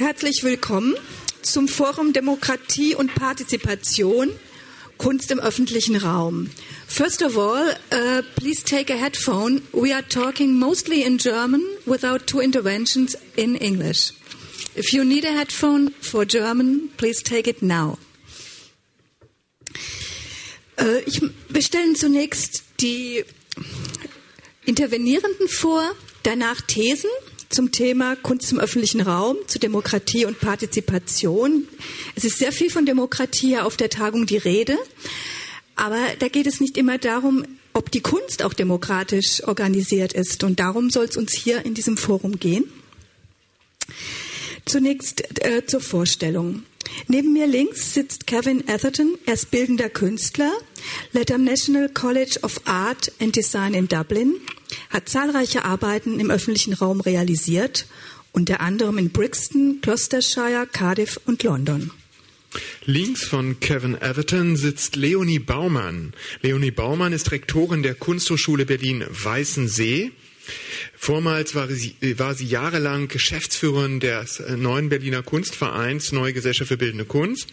Herzlich willkommen zum Forum Demokratie und Partizipation, Kunst im öffentlichen Raum. First of all, uh, please take a headphone. We are talking mostly in German without two interventions in English. If you need a headphone for German, please take it now. Uh, ich, wir stellen zunächst die Intervenierenden vor, danach Thesen zum Thema Kunst im öffentlichen Raum, zu Demokratie und Partizipation. Es ist sehr viel von Demokratie auf der Tagung die Rede, aber da geht es nicht immer darum, ob die Kunst auch demokratisch organisiert ist. Und darum soll es uns hier in diesem Forum gehen. Zunächst äh, zur Vorstellung. Neben mir links sitzt Kevin Atherton. Er ist bildender Künstler, lehrt am National College of Art and Design in Dublin, hat zahlreiche Arbeiten im öffentlichen Raum realisiert, unter anderem in Brixton, Gloucestershire, Cardiff und London. Links von Kevin Atherton sitzt Leonie Baumann. Leonie Baumann ist Rektorin der Kunsthochschule Berlin-Weißensee. Vormals war sie, war sie jahrelang Geschäftsführerin des neuen Berliner Kunstvereins Neue Gesellschaft für Bildende Kunst.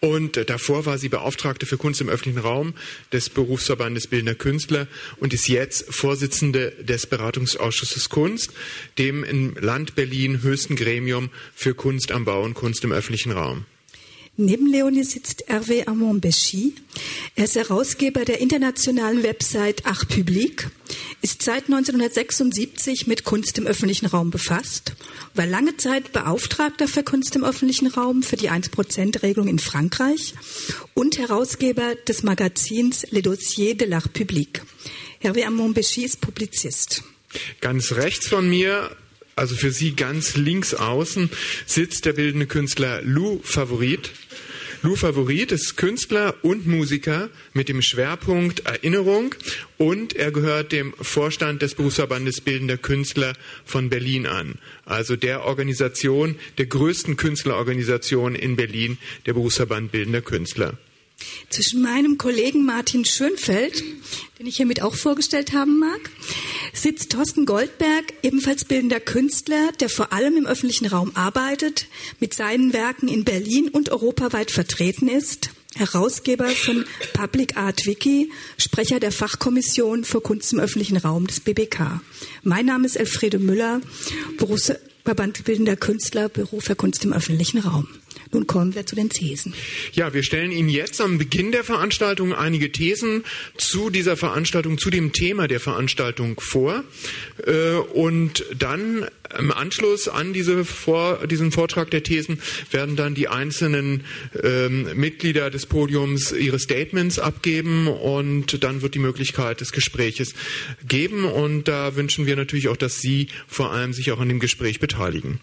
Und davor war sie Beauftragte für Kunst im öffentlichen Raum des Berufsverbandes Bildender Künstler und ist jetzt Vorsitzende des Beratungsausschusses Kunst, dem im Land Berlin höchsten Gremium für Kunst am Bau und Kunst im öffentlichen Raum. Neben Leonie sitzt Hervé Amon-Bechy. Er ist Herausgeber der internationalen Website Ach Public, ist seit 1976 mit Kunst im öffentlichen Raum befasst, war lange Zeit Beauftragter für Kunst im öffentlichen Raum für die 1%-Regelung in Frankreich und Herausgeber des Magazins Le Dossier de l'Art Public. Hervé Amon-Bechy ist Publizist. Ganz rechts von mir also für Sie ganz links außen, sitzt der bildende Künstler Lou Favorit. Lou Favorit ist Künstler und Musiker mit dem Schwerpunkt Erinnerung und er gehört dem Vorstand des Berufsverbandes Bildender Künstler von Berlin an. Also der Organisation, der größten Künstlerorganisation in Berlin, der Berufsverband Bildender Künstler. Zwischen meinem Kollegen Martin Schönfeld, den ich hiermit auch vorgestellt haben mag, sitzt Thorsten Goldberg, ebenfalls bildender Künstler, der vor allem im öffentlichen Raum arbeitet, mit seinen Werken in Berlin und europaweit vertreten ist, Herausgeber von Public Art Wiki, Sprecher der Fachkommission für Kunst im öffentlichen Raum des BBK. Mein Name ist Elfriede Müller, Berufsverband bildender Künstler, Büro für Kunst im öffentlichen Raum. Nun kommen wir zu den Thesen. Ja, wir stellen Ihnen jetzt am Beginn der Veranstaltung einige Thesen zu dieser Veranstaltung, zu dem Thema der Veranstaltung vor. Äh, und dann im Anschluss an diese vor, diesen Vortrag der Thesen werden dann die einzelnen ähm, Mitglieder des Podiums ihre Statements abgeben und dann wird die Möglichkeit des Gespräches geben. Und da wünschen wir natürlich auch, dass Sie vor allem sich auch an dem Gespräch beteiligen.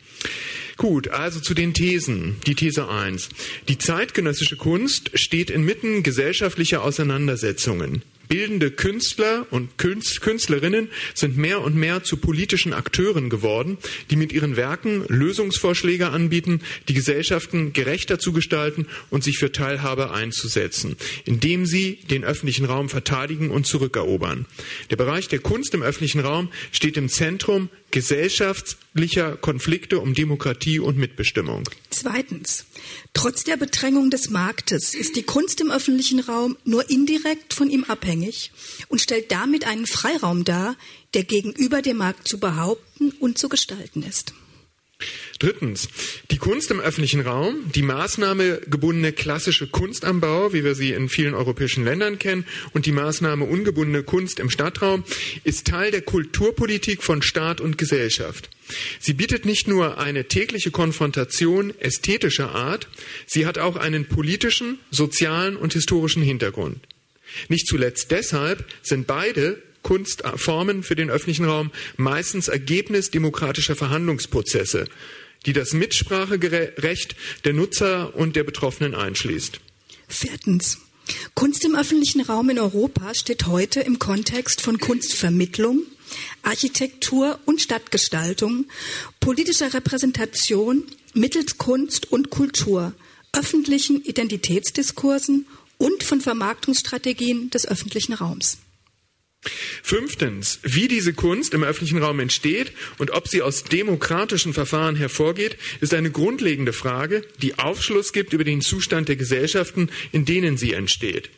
Gut, also zu den Thesen. Die These 1. Die zeitgenössische Kunst steht inmitten gesellschaftlicher Auseinandersetzungen. Bildende Künstler und Künstlerinnen sind mehr und mehr zu politischen Akteuren geworden, die mit ihren Werken Lösungsvorschläge anbieten, die Gesellschaften gerechter zu gestalten und sich für Teilhabe einzusetzen, indem sie den öffentlichen Raum verteidigen und zurückerobern. Der Bereich der Kunst im öffentlichen Raum steht im Zentrum gesellschaftlicher Konflikte um Demokratie und Mitbestimmung. Zweitens. Trotz der Bedrängung des Marktes ist die Kunst im öffentlichen Raum nur indirekt von ihm abhängig und stellt damit einen Freiraum dar, der gegenüber dem Markt zu behaupten und zu gestalten ist. Drittens, die Kunst im öffentlichen Raum, die maßnahmegebundene klassische Kunst am Bau, wie wir sie in vielen europäischen Ländern kennen, und die Maßnahme ungebundene Kunst im Stadtraum, ist Teil der Kulturpolitik von Staat und Gesellschaft. Sie bietet nicht nur eine tägliche Konfrontation ästhetischer Art, sie hat auch einen politischen, sozialen und historischen Hintergrund. Nicht zuletzt deshalb sind beide Kunstformen für den öffentlichen Raum meistens Ergebnis demokratischer Verhandlungsprozesse, die das Mitspracherecht der Nutzer und der Betroffenen einschließt. Viertens. Kunst im öffentlichen Raum in Europa steht heute im Kontext von Kunstvermittlung, Architektur und Stadtgestaltung, politischer Repräsentation mittels Kunst und Kultur, öffentlichen Identitätsdiskursen und von Vermarktungsstrategien des öffentlichen Raums. Fünftens, wie diese Kunst im öffentlichen Raum entsteht und ob sie aus demokratischen Verfahren hervorgeht, ist eine grundlegende Frage, die Aufschluss gibt über den Zustand der Gesellschaften, in denen sie entsteht.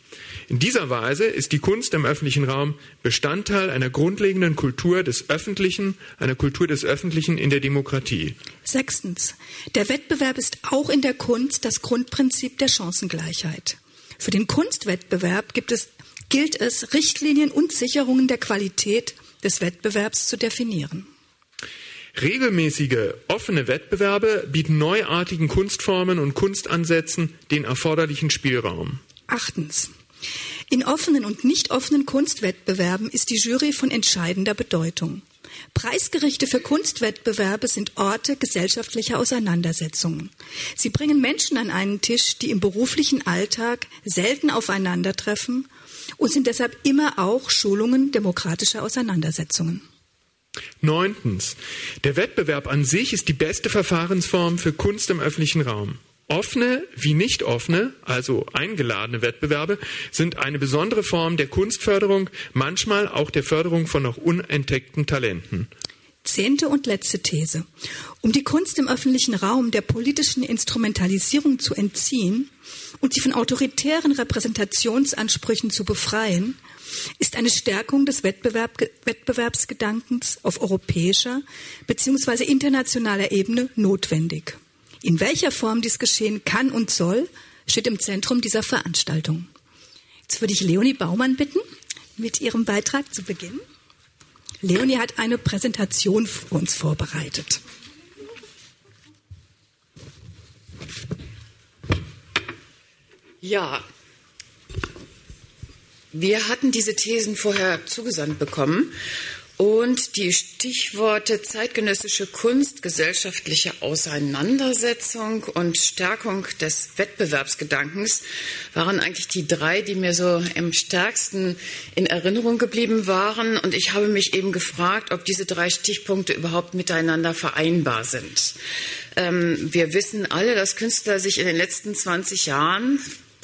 In dieser Weise ist die Kunst im öffentlichen Raum Bestandteil einer grundlegenden Kultur des Öffentlichen, einer Kultur des Öffentlichen in der Demokratie. Sechstens. Der Wettbewerb ist auch in der Kunst das Grundprinzip der Chancengleichheit. Für den Kunstwettbewerb gibt es gilt es, Richtlinien und Sicherungen der Qualität des Wettbewerbs zu definieren. Regelmäßige offene Wettbewerbe bieten neuartigen Kunstformen und Kunstansätzen den erforderlichen Spielraum. Achtens. In offenen und nicht offenen Kunstwettbewerben ist die Jury von entscheidender Bedeutung. Preisgerichte für Kunstwettbewerbe sind Orte gesellschaftlicher Auseinandersetzungen. Sie bringen Menschen an einen Tisch, die im beruflichen Alltag selten aufeinandertreffen und sind deshalb immer auch Schulungen demokratischer Auseinandersetzungen. Neuntens. Der Wettbewerb an sich ist die beste Verfahrensform für Kunst im öffentlichen Raum. Offene wie nicht offene, also eingeladene Wettbewerbe, sind eine besondere Form der Kunstförderung, manchmal auch der Förderung von noch unentdeckten Talenten. Zehnte und letzte These. Um die Kunst im öffentlichen Raum der politischen Instrumentalisierung zu entziehen und sie von autoritären Repräsentationsansprüchen zu befreien, ist eine Stärkung des Wettbewerb, Wettbewerbsgedankens auf europäischer bzw. internationaler Ebene notwendig. In welcher Form dies geschehen kann und soll, steht im Zentrum dieser Veranstaltung. Jetzt würde ich Leonie Baumann bitten, mit ihrem Beitrag zu beginnen. Leonie hat eine Präsentation für uns vorbereitet. Ja, wir hatten diese Thesen vorher zugesandt bekommen und die Stichworte zeitgenössische Kunst, gesellschaftliche Auseinandersetzung und Stärkung des Wettbewerbsgedankens waren eigentlich die drei, die mir so am stärksten in Erinnerung geblieben waren. Und ich habe mich eben gefragt, ob diese drei Stichpunkte überhaupt miteinander vereinbar sind. Ähm, wir wissen alle, dass Künstler sich in den letzten 20 Jahren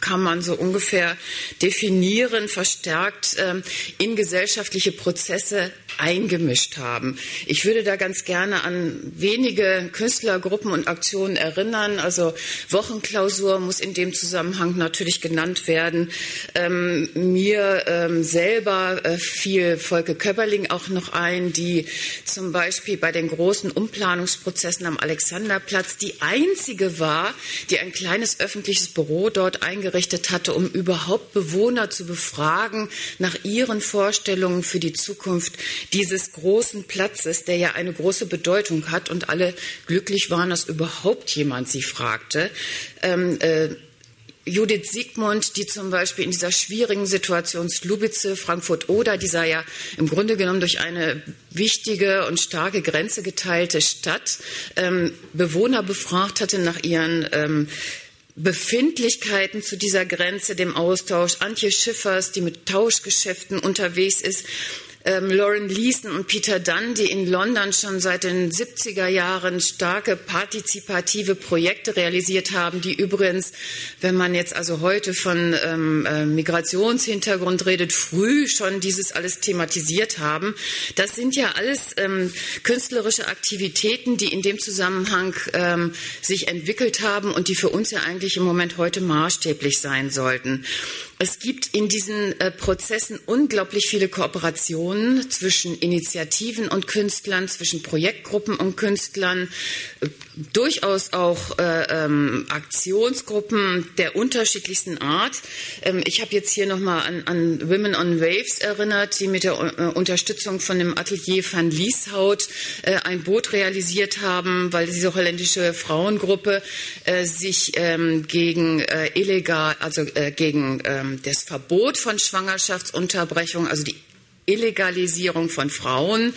kann man so ungefähr definieren, verstärkt ähm, in gesellschaftliche Prozesse eingemischt haben. Ich würde da ganz gerne an wenige Künstlergruppen und Aktionen erinnern. Also Wochenklausur muss in dem Zusammenhang natürlich genannt werden. Ähm, mir ähm, selber äh, fiel Volke Köpperling auch noch ein, die zum Beispiel bei den großen Umplanungsprozessen am Alexanderplatz die einzige war, die ein kleines öffentliches Büro dort eingerichtet hatte, um überhaupt Bewohner zu befragen nach ihren Vorstellungen für die Zukunft dieses großen Platzes, der ja eine große Bedeutung hat und alle glücklich waren, dass überhaupt jemand sie fragte. Ähm, äh, Judith Siegmund, die zum Beispiel in dieser schwierigen Situation Slubice, Frankfurt-Oder, dieser ja im Grunde genommen durch eine wichtige und starke Grenze geteilte Stadt, ähm, Bewohner befragt hatte nach ihren ähm, Befindlichkeiten zu dieser Grenze, dem Austausch. Antje Schiffers, die mit Tauschgeschäften unterwegs ist ähm, Lauren Leeson und Peter Dunn, die in London schon seit den 70er Jahren starke partizipative Projekte realisiert haben, die übrigens, wenn man jetzt also heute von ähm, äh, Migrationshintergrund redet, früh schon dieses alles thematisiert haben. Das sind ja alles ähm, künstlerische Aktivitäten, die in dem Zusammenhang ähm, sich entwickelt haben und die für uns ja eigentlich im Moment heute maßstäblich sein sollten. Es gibt in diesen äh, Prozessen unglaublich viele Kooperationen zwischen Initiativen und Künstlern, zwischen Projektgruppen und Künstlern, äh, durchaus auch äh, ähm, Aktionsgruppen der unterschiedlichsten Art. Ähm, ich habe jetzt hier nochmal an, an Women on Waves erinnert, die mit der äh, Unterstützung von dem Atelier van Lieshout äh, ein Boot realisiert haben, weil diese holländische Frauengruppe äh, sich ähm, gegen illegal, also gegen ähm, das Verbot von Schwangerschaftsunterbrechung, also die Illegalisierung von Frauen,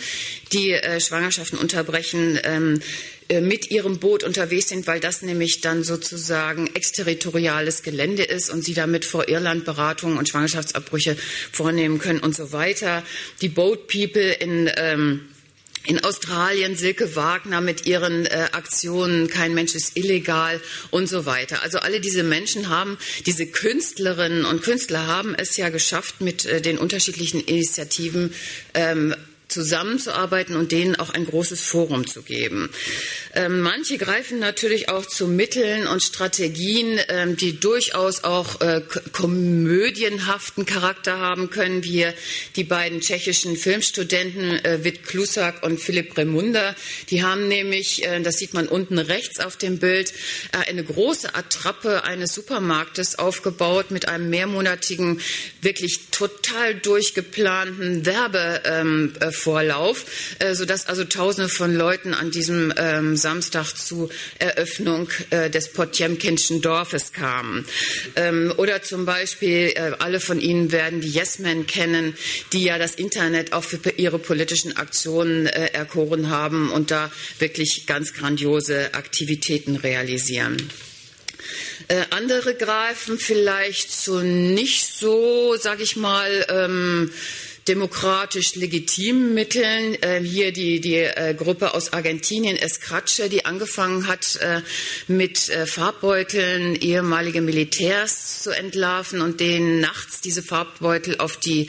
die äh, Schwangerschaften unterbrechen, ähm, äh, mit ihrem Boot unterwegs sind, weil das nämlich dann sozusagen exterritoriales Gelände ist und sie damit vor Irland Beratungen und Schwangerschaftsabbrüche vornehmen können und so weiter. Die Boat People in ähm, in Australien Silke Wagner mit ihren äh, Aktionen Kein Mensch ist illegal und so weiter. Also alle diese Menschen haben, diese Künstlerinnen und Künstler haben es ja geschafft, mit äh, den unterschiedlichen Initiativen ähm, zusammenzuarbeiten und denen auch ein großes Forum zu geben. Ähm, manche greifen natürlich auch zu Mitteln und Strategien, ähm, die durchaus auch äh, komödienhaften Charakter haben können, wie die beiden tschechischen Filmstudenten äh, Wit Klusak und Philipp Remunda. Die haben nämlich, äh, das sieht man unten rechts auf dem Bild, äh, eine große Attrappe eines Supermarktes aufgebaut mit einem mehrmonatigen, wirklich total durchgeplanten Werbe ähm, äh, Vorlauf, äh, sodass also Tausende von Leuten an diesem ähm, Samstag zur Eröffnung äh, des Potjemkinschen Dorfes kamen. Ähm, oder zum Beispiel, äh, alle von Ihnen werden die Yes Men kennen, die ja das Internet auch für ihre politischen Aktionen äh, erkoren haben und da wirklich ganz grandiose Aktivitäten realisieren. Äh, andere greifen vielleicht zu nicht so, sag ich mal, ähm, demokratisch legitimen Mitteln. Äh, hier die, die äh, Gruppe aus Argentinien, Escrache, die angefangen hat, äh, mit Farbbeuteln ehemalige Militärs zu entlarven und denen nachts diese Farbbeutel auf die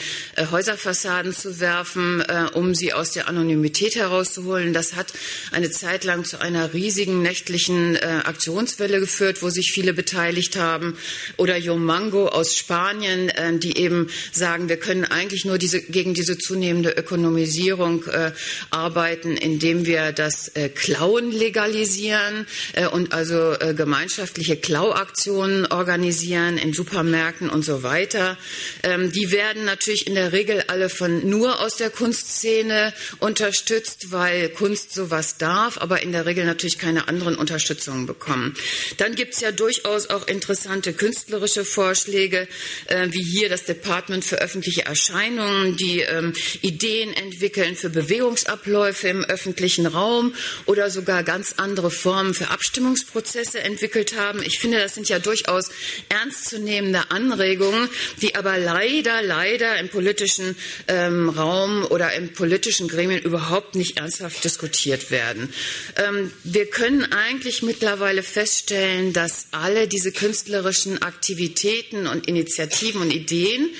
Häuserfassaden zu werfen, um sie aus der Anonymität herauszuholen. Das hat eine Zeit lang zu einer riesigen nächtlichen Aktionswelle geführt, wo sich viele beteiligt haben. Oder Yomango aus Spanien, die eben sagen, wir können eigentlich nur diese gegen diese zunehmende Ökonomisierung äh, arbeiten, indem wir das äh, Klauen legalisieren äh, und also äh, gemeinschaftliche Klauaktionen organisieren in Supermärkten und so weiter. Ähm, die werden natürlich in der Regel alle von nur aus der Kunstszene unterstützt, weil Kunst sowas darf, aber in der Regel natürlich keine anderen Unterstützungen bekommen. Dann gibt es ja durchaus auch interessante künstlerische Vorschläge, äh, wie hier das Department für öffentliche Erscheinungen, die ähm, Ideen entwickeln für Bewegungsabläufe im öffentlichen Raum oder sogar ganz andere Formen für Abstimmungsprozesse entwickelt haben. Ich finde, das sind ja durchaus ernstzunehmende Anregungen, die aber leider, leider im politischen ähm, Raum oder im politischen Gremien überhaupt nicht ernsthaft diskutiert werden. Ähm, wir können eigentlich mittlerweile feststellen, dass alle diese künstlerischen Aktivitäten und Initiativen und Ideen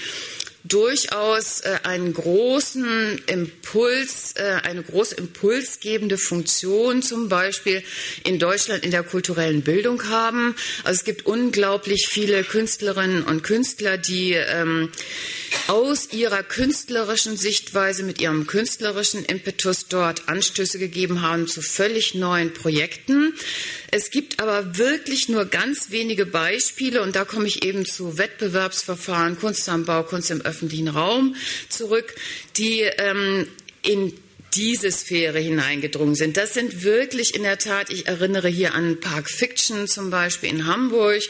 durchaus äh, einen großen Impuls, äh, eine groß impulsgebende Funktion zum Beispiel in Deutschland in der kulturellen Bildung haben. Also es gibt unglaublich viele Künstlerinnen und Künstler, die ähm, aus ihrer künstlerischen Sichtweise mit ihrem künstlerischen Impetus dort Anstöße gegeben haben zu völlig neuen Projekten. Es gibt aber wirklich nur ganz wenige Beispiele und da komme ich eben zu Wettbewerbsverfahren, Kunst am Bau, Kunst im öffentlichen Raum zurück, die ähm, in diese Sphäre hineingedrungen sind. Das sind wirklich in der Tat, ich erinnere hier an Park Fiction zum Beispiel in Hamburg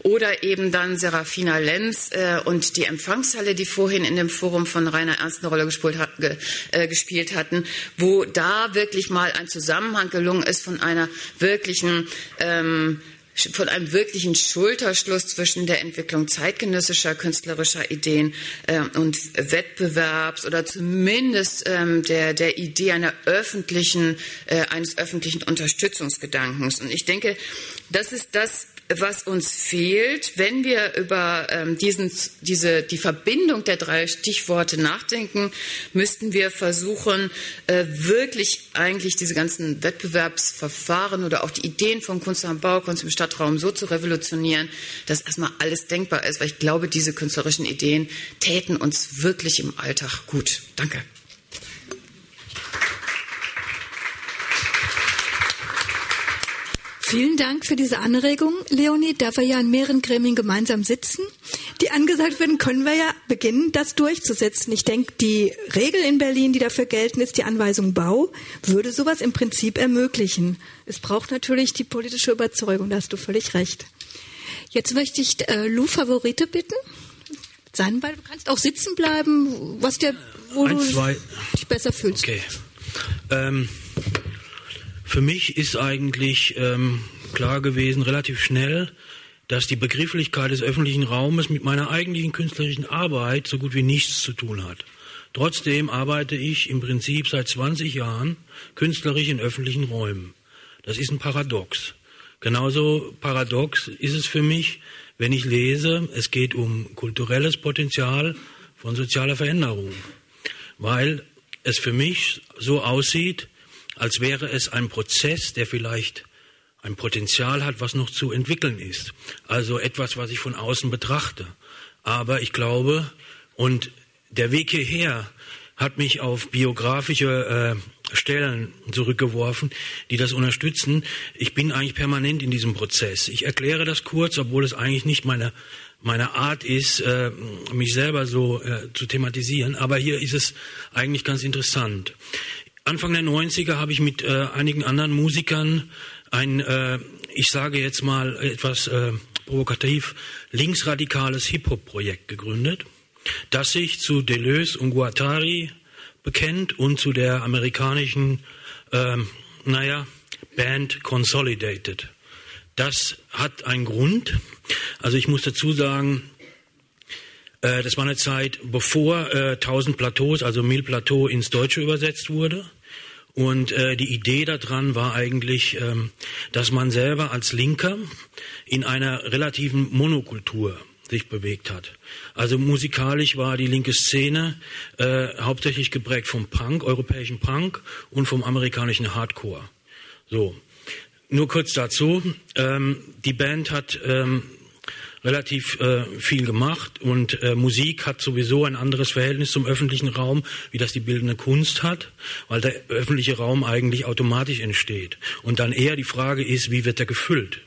oder eben dann Serafina Lenz äh, und die Empfangshalle, die vorhin in dem Forum von Rainer Ernst eine Rolle gespielt, hat, ge, äh, gespielt hatten, wo da wirklich mal ein Zusammenhang gelungen ist von einer wirklichen ähm, von einem wirklichen Schulterschluss zwischen der Entwicklung zeitgenössischer künstlerischer Ideen äh, und Wettbewerbs oder zumindest ähm, der, der Idee einer öffentlichen, äh, eines öffentlichen Unterstützungsgedankens. Und ich denke, das ist das, was uns fehlt, wenn wir über ähm, diesen, diese, die Verbindung der drei Stichworte nachdenken, müssten wir versuchen, äh, wirklich eigentlich diese ganzen Wettbewerbsverfahren oder auch die Ideen von Kunst am Bau, Kunst im Stadtraum so zu revolutionieren, dass erstmal alles denkbar ist, weil ich glaube, diese künstlerischen Ideen täten uns wirklich im Alltag gut. Danke. Vielen Dank für diese Anregung, Leonie. Da wir ja in mehreren Gremien gemeinsam sitzen, die angesagt werden, können wir ja beginnen, das durchzusetzen. Ich denke, die Regel in Berlin, die dafür gelten ist, die Anweisung Bau, würde sowas im Prinzip ermöglichen. Es braucht natürlich die politische Überzeugung, da hast du völlig recht. Jetzt möchte ich äh, Lou Favorite bitten. Sein, weil du kannst auch sitzen bleiben, was dir, wo Ein, du zwei. dich besser fühlst. Okay. Ähm, für mich ist eigentlich ähm, klar gewesen, relativ schnell, dass die Begrifflichkeit des öffentlichen Raumes mit meiner eigentlichen künstlerischen Arbeit so gut wie nichts zu tun hat. Trotzdem arbeite ich im Prinzip seit 20 Jahren künstlerisch in öffentlichen Räumen. Das ist ein Paradox. Genauso paradox ist es für mich, wenn ich lese, es geht um kulturelles Potenzial von sozialer Veränderung, weil es für mich so aussieht, als wäre es ein Prozess, der vielleicht ein Potenzial hat, was noch zu entwickeln ist. Also etwas, was ich von außen betrachte. Aber ich glaube, und der Weg hierher hat mich auf biografische äh, Stellen zurückgeworfen, die das unterstützen. Ich bin eigentlich permanent in diesem Prozess. Ich erkläre das kurz, obwohl es eigentlich nicht meine, meine Art ist, äh, mich selber so äh, zu thematisieren. Aber hier ist es eigentlich ganz interessant. Anfang der 90er habe ich mit äh, einigen anderen Musikern ein, äh, ich sage jetzt mal etwas äh, provokativ, linksradikales Hip-Hop-Projekt gegründet das sich zu Deleuze und Guattari bekennt und zu der amerikanischen, ähm, naja, Band Consolidated. Das hat einen Grund. Also ich muss dazu sagen, äh, das war eine Zeit, bevor äh, 1000 Plateaus, also Mil Plateau, ins Deutsche übersetzt wurde. Und äh, die Idee daran war eigentlich, ähm, dass man selber als Linker in einer relativen Monokultur sich bewegt hat. Also musikalisch war die linke Szene äh, hauptsächlich geprägt vom Punk, europäischen Punk und vom amerikanischen Hardcore. So, nur kurz dazu. Ähm, die Band hat ähm, relativ äh, viel gemacht und äh, Musik hat sowieso ein anderes Verhältnis zum öffentlichen Raum, wie das die bildende Kunst hat, weil der öffentliche Raum eigentlich automatisch entsteht. Und dann eher die Frage ist, wie wird er gefüllt?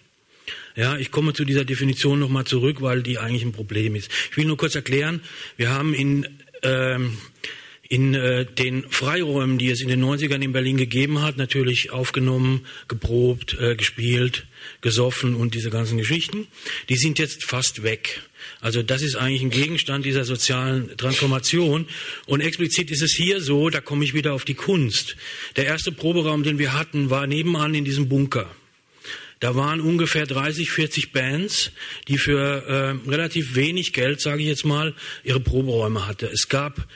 Ja, ich komme zu dieser Definition nochmal zurück, weil die eigentlich ein Problem ist. Ich will nur kurz erklären, wir haben in, ähm, in äh, den Freiräumen, die es in den 90ern in Berlin gegeben hat, natürlich aufgenommen, geprobt, äh, gespielt, gesoffen und diese ganzen Geschichten. Die sind jetzt fast weg. Also das ist eigentlich ein Gegenstand dieser sozialen Transformation. Und explizit ist es hier so, da komme ich wieder auf die Kunst. Der erste Proberaum, den wir hatten, war nebenan in diesem Bunker. Da waren ungefähr 30, 40 Bands, die für äh, relativ wenig Geld, sage ich jetzt mal, ihre Proberäume hatte. Es gab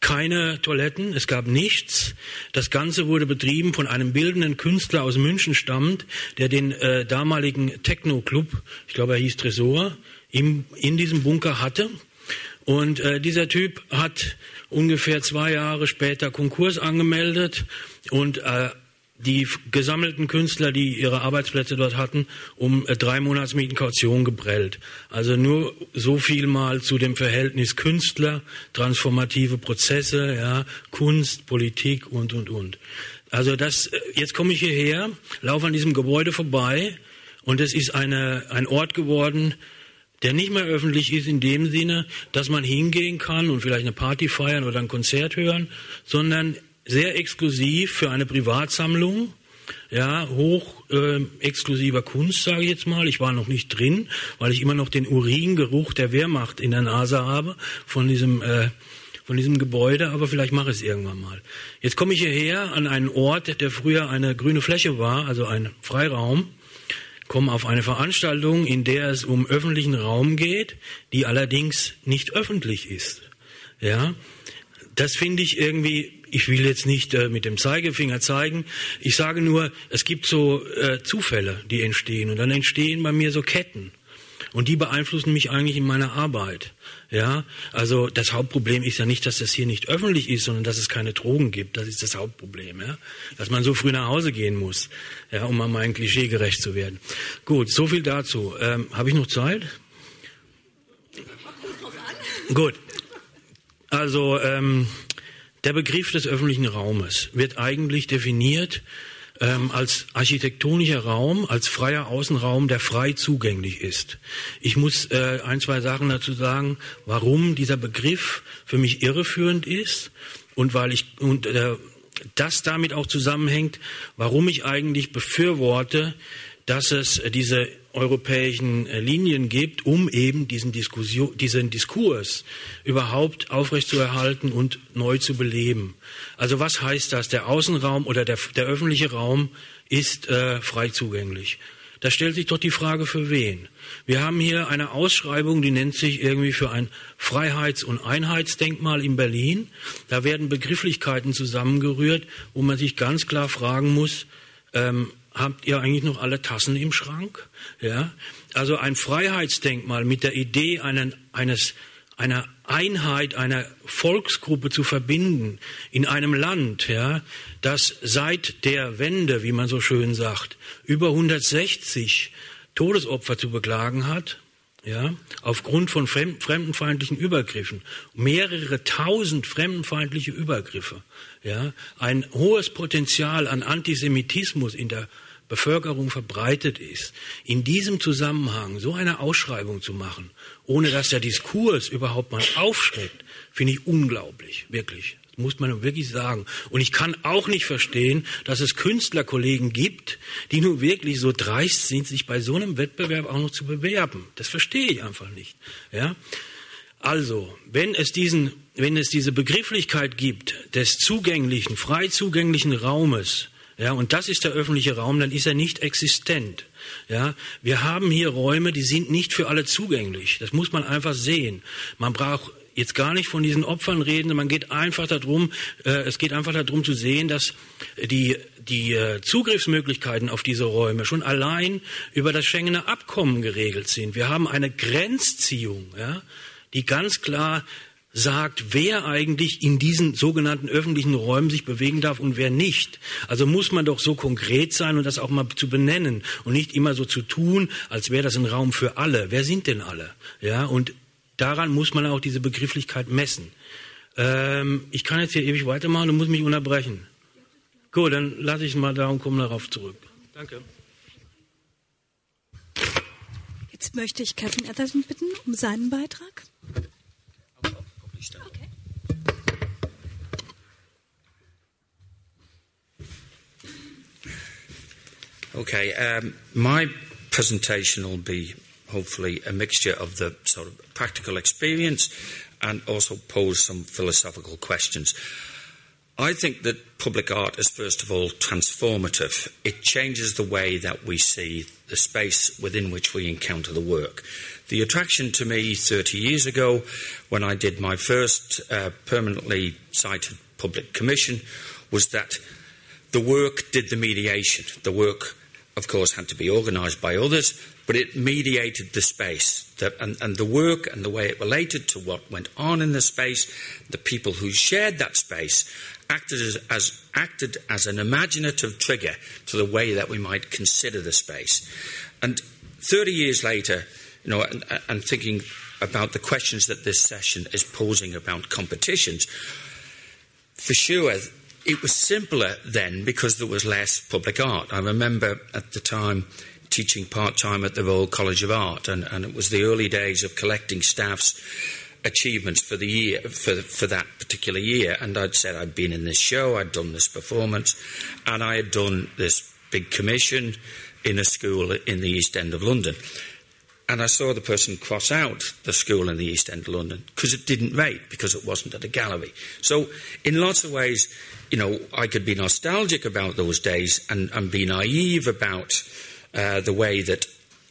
keine Toiletten, es gab nichts. Das Ganze wurde betrieben von einem bildenden Künstler aus München stammend, der den äh, damaligen Techno-Club, ich glaube er hieß Tresor, im, in diesem Bunker hatte. Und äh, dieser Typ hat ungefähr zwei Jahre später Konkurs angemeldet und äh, die gesammelten Künstler, die ihre Arbeitsplätze dort hatten, um äh, drei Monatsmieten Kaution geprellt. Also nur so viel mal zu dem Verhältnis Künstler, transformative Prozesse, ja, Kunst, Politik und, und, und. Also das, äh, jetzt komme ich hierher, laufe an diesem Gebäude vorbei und es ist eine, ein Ort geworden, der nicht mehr öffentlich ist in dem Sinne, dass man hingehen kann und vielleicht eine Party feiern oder ein Konzert hören, sondern sehr exklusiv für eine Privatsammlung, ja, hoch äh, exklusiver Kunst, sage ich jetzt mal. Ich war noch nicht drin, weil ich immer noch den Uringeruch der Wehrmacht in der Nase habe von diesem äh, von diesem Gebäude, aber vielleicht mache ich es irgendwann mal. Jetzt komme ich hierher an einen Ort, der früher eine grüne Fläche war, also ein Freiraum, komme auf eine Veranstaltung, in der es um öffentlichen Raum geht, die allerdings nicht öffentlich ist. Ja, das finde ich irgendwie ich will jetzt nicht äh, mit dem Zeigefinger zeigen. Ich sage nur, es gibt so äh, Zufälle, die entstehen. Und dann entstehen bei mir so Ketten. Und die beeinflussen mich eigentlich in meiner Arbeit. Ja, also das Hauptproblem ist ja nicht, dass das hier nicht öffentlich ist, sondern dass es keine Drogen gibt. Das ist das Hauptproblem. Ja, dass man so früh nach Hause gehen muss, ja, um mal meinem Klischee gerecht zu werden. Gut, so viel dazu. Ähm, Habe ich noch Zeit? Gut. Also ähm, der Begriff des öffentlichen Raumes wird eigentlich definiert ähm, als architektonischer Raum, als freier Außenraum, der frei zugänglich ist. Ich muss äh, ein, zwei Sachen dazu sagen, warum dieser Begriff für mich irreführend ist und weil ich und äh, das damit auch zusammenhängt, warum ich eigentlich befürworte, dass es diese europäischen äh, Linien gibt, um eben diesen, Diskussion, diesen Diskurs überhaupt aufrechtzuerhalten und neu zu beleben. Also was heißt das? Der Außenraum oder der, der öffentliche Raum ist äh, frei zugänglich. Da stellt sich doch die Frage, für wen? Wir haben hier eine Ausschreibung, die nennt sich irgendwie für ein Freiheits- und Einheitsdenkmal in Berlin. Da werden Begrifflichkeiten zusammengerührt, wo man sich ganz klar fragen muss, ähm, habt ihr eigentlich noch alle Tassen im Schrank? Ja? Also ein Freiheitsdenkmal mit der Idee einen, eines, einer Einheit einer Volksgruppe zu verbinden in einem Land, ja, das seit der Wende, wie man so schön sagt, über 160 Todesopfer zu beklagen hat, ja, aufgrund von fremdenfeindlichen Übergriffen, mehrere tausend fremdenfeindliche Übergriffe, ja, ein hohes Potenzial an Antisemitismus in der Bevölkerung verbreitet ist, in diesem Zusammenhang so eine Ausschreibung zu machen, ohne dass der Diskurs überhaupt mal aufschreckt, finde ich unglaublich, wirklich. Das muss man wirklich sagen. Und ich kann auch nicht verstehen, dass es Künstlerkollegen gibt, die nun wirklich so dreist sind, sich bei so einem Wettbewerb auch noch zu bewerben. Das verstehe ich einfach nicht. Ja? Also, wenn es diesen, wenn es diese Begrifflichkeit gibt des zugänglichen, frei zugänglichen Raumes, ja, und das ist der öffentliche Raum, dann ist er nicht existent. Ja, wir haben hier Räume, die sind nicht für alle zugänglich. Das muss man einfach sehen. Man braucht jetzt gar nicht von diesen Opfern reden, man geht einfach darum, äh, es geht einfach darum zu sehen, dass die, die äh, Zugriffsmöglichkeiten auf diese Räume schon allein über das Schengener Abkommen geregelt sind. Wir haben eine Grenzziehung, ja, die ganz klar sagt, wer eigentlich in diesen sogenannten öffentlichen Räumen sich bewegen darf und wer nicht. Also muss man doch so konkret sein und das auch mal zu benennen und nicht immer so zu tun, als wäre das ein Raum für alle. Wer sind denn alle? Ja, und daran muss man auch diese Begrifflichkeit messen. Ähm, ich kann jetzt hier ewig weitermachen und muss mich unterbrechen. Gut, dann lasse ich es mal da und komme darauf zurück. Danke. Jetzt möchte ich Kevin Etherton bitten um seinen Beitrag. Okay, um, my presentation will be hopefully a mixture of the sort of practical experience and also pose some philosophical questions. I think that public art is, first of all, transformative. It changes the way that we see the space within which we encounter the work. The attraction to me 30 years ago, when I did my first uh, permanently cited public commission, was that the work did the mediation. The work of course, had to be organised by others, but it mediated the space. That, and, and, the work and the way it related to what went on in the space, the people who shared that space, acted as, as, acted as an imaginative trigger to the way that we might consider the space. And 30 years later, you know, and, and thinking about the questions that this session is posing about competitions, for sure, it was simpler then because there was less public art. I remember at the time teaching part time at the Royal College of Art, and, and, it was the early days of collecting staff's achievements for the year for, for that particular year. And I'd said I'd been in this show, I'd done this performance, and I had done this big commission in a school in the East End of London. And I saw the person cross out the school in the East End of London because it didn't rate, because it wasn't at a gallery. So, in lots of ways, you know, I could be nostalgic about those days and, and be naive about uh, the way that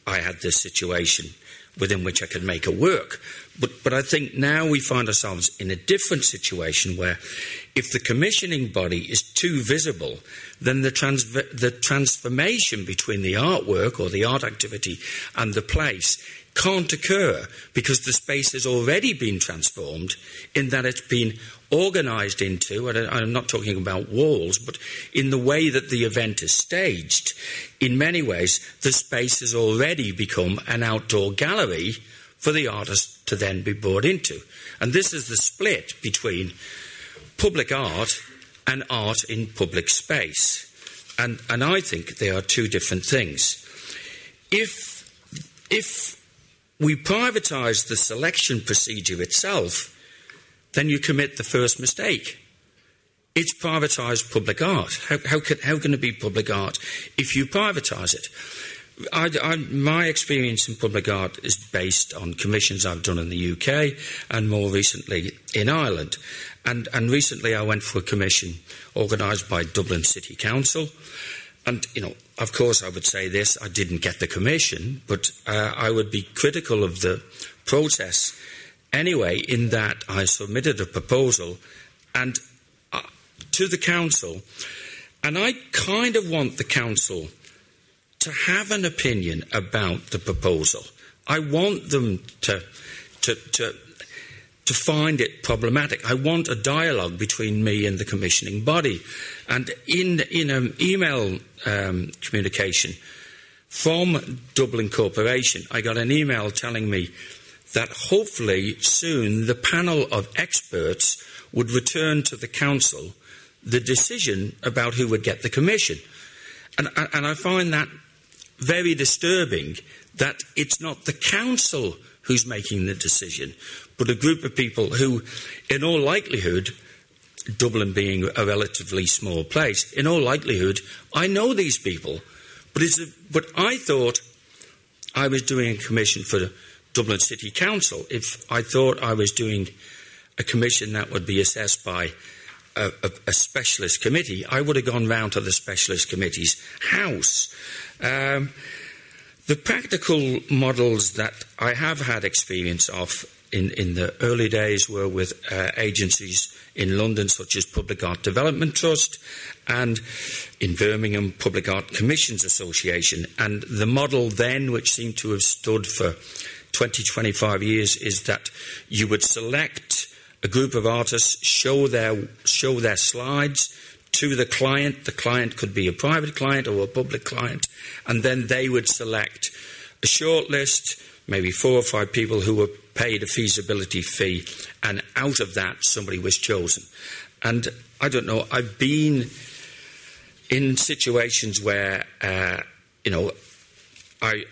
I had this situation within which I could make it work. But, but I think now we find ourselves in a different situation where if the commissioning body is too visible, then the, trans- the transformation between the artwork or the art activity and the place can't occur because the space has already been transformed in that it's been organised into, and I'm not talking about walls, but in the way that the event is staged. In many ways, the space has already become an outdoor gallery for the artist to then be brought into. And this is the split between public art and art in public space. And, and I think they are two different things. If, if we privatise the selection procedure itself, then you commit the first mistake. It's privatised public art. How, how, can, how can it be public art if you privatise it? I, I, my experience in public art is based on commissions I've done in the UK and more recently in Ireland. And, and recently I went for a commission organised by Dublin City Council and, you know, of course, I would say this I didn't get the commission, but uh, I would be critical of the process anyway, in that I submitted a proposal and uh, to the council, and I kind of want the council to have an opinion about the proposal. I want them to, to, to, to find it problematic. I want a dialogue between me and the commissioning body. And in, in an email um, communication from Dublin Corporation, I got an email telling me that hopefully soon the panel of experts would return to the council the decision about who would get the commission. And, and I find that very disturbing that it's not the council who's making the decision, but a group of people who, in all likelihood, Dublin being a relatively small place, in all likelihood, I know these people. But, a, but I thought I was doing a commission for Dublin City Council if I thought I was doing a commission that would be assessed by a, a, a specialist committee. I would have gone round to the specialist committee's house. Um, the practical models that I have had experience of in, in the early days were with uh, agencies in London, such as Public Art Development Trust, and in Birmingham, Public Art Commissions Association. And the model then, which seemed to have stood for 20, 25 years, is that you would select a group of artists, show their, show their slides to the client. The client could be a private client or a public client, and then they would select a short list, maybe four or five people who were paid a feasibility fee, and out of that, somebody was chosen. And I don't know, I've been in situations where, uh, you know, I,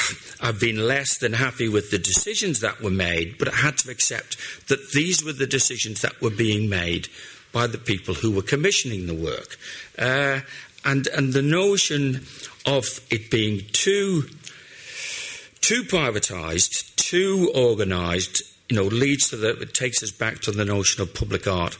I've been less than happy with the decisions that were made, but I had to accept that these were the decisions that were being made by the people who were commissioning the work. Uh, and, and the notion of it being too, too privatised, too organised, you know, leads to the, it takes us back to the notion of public art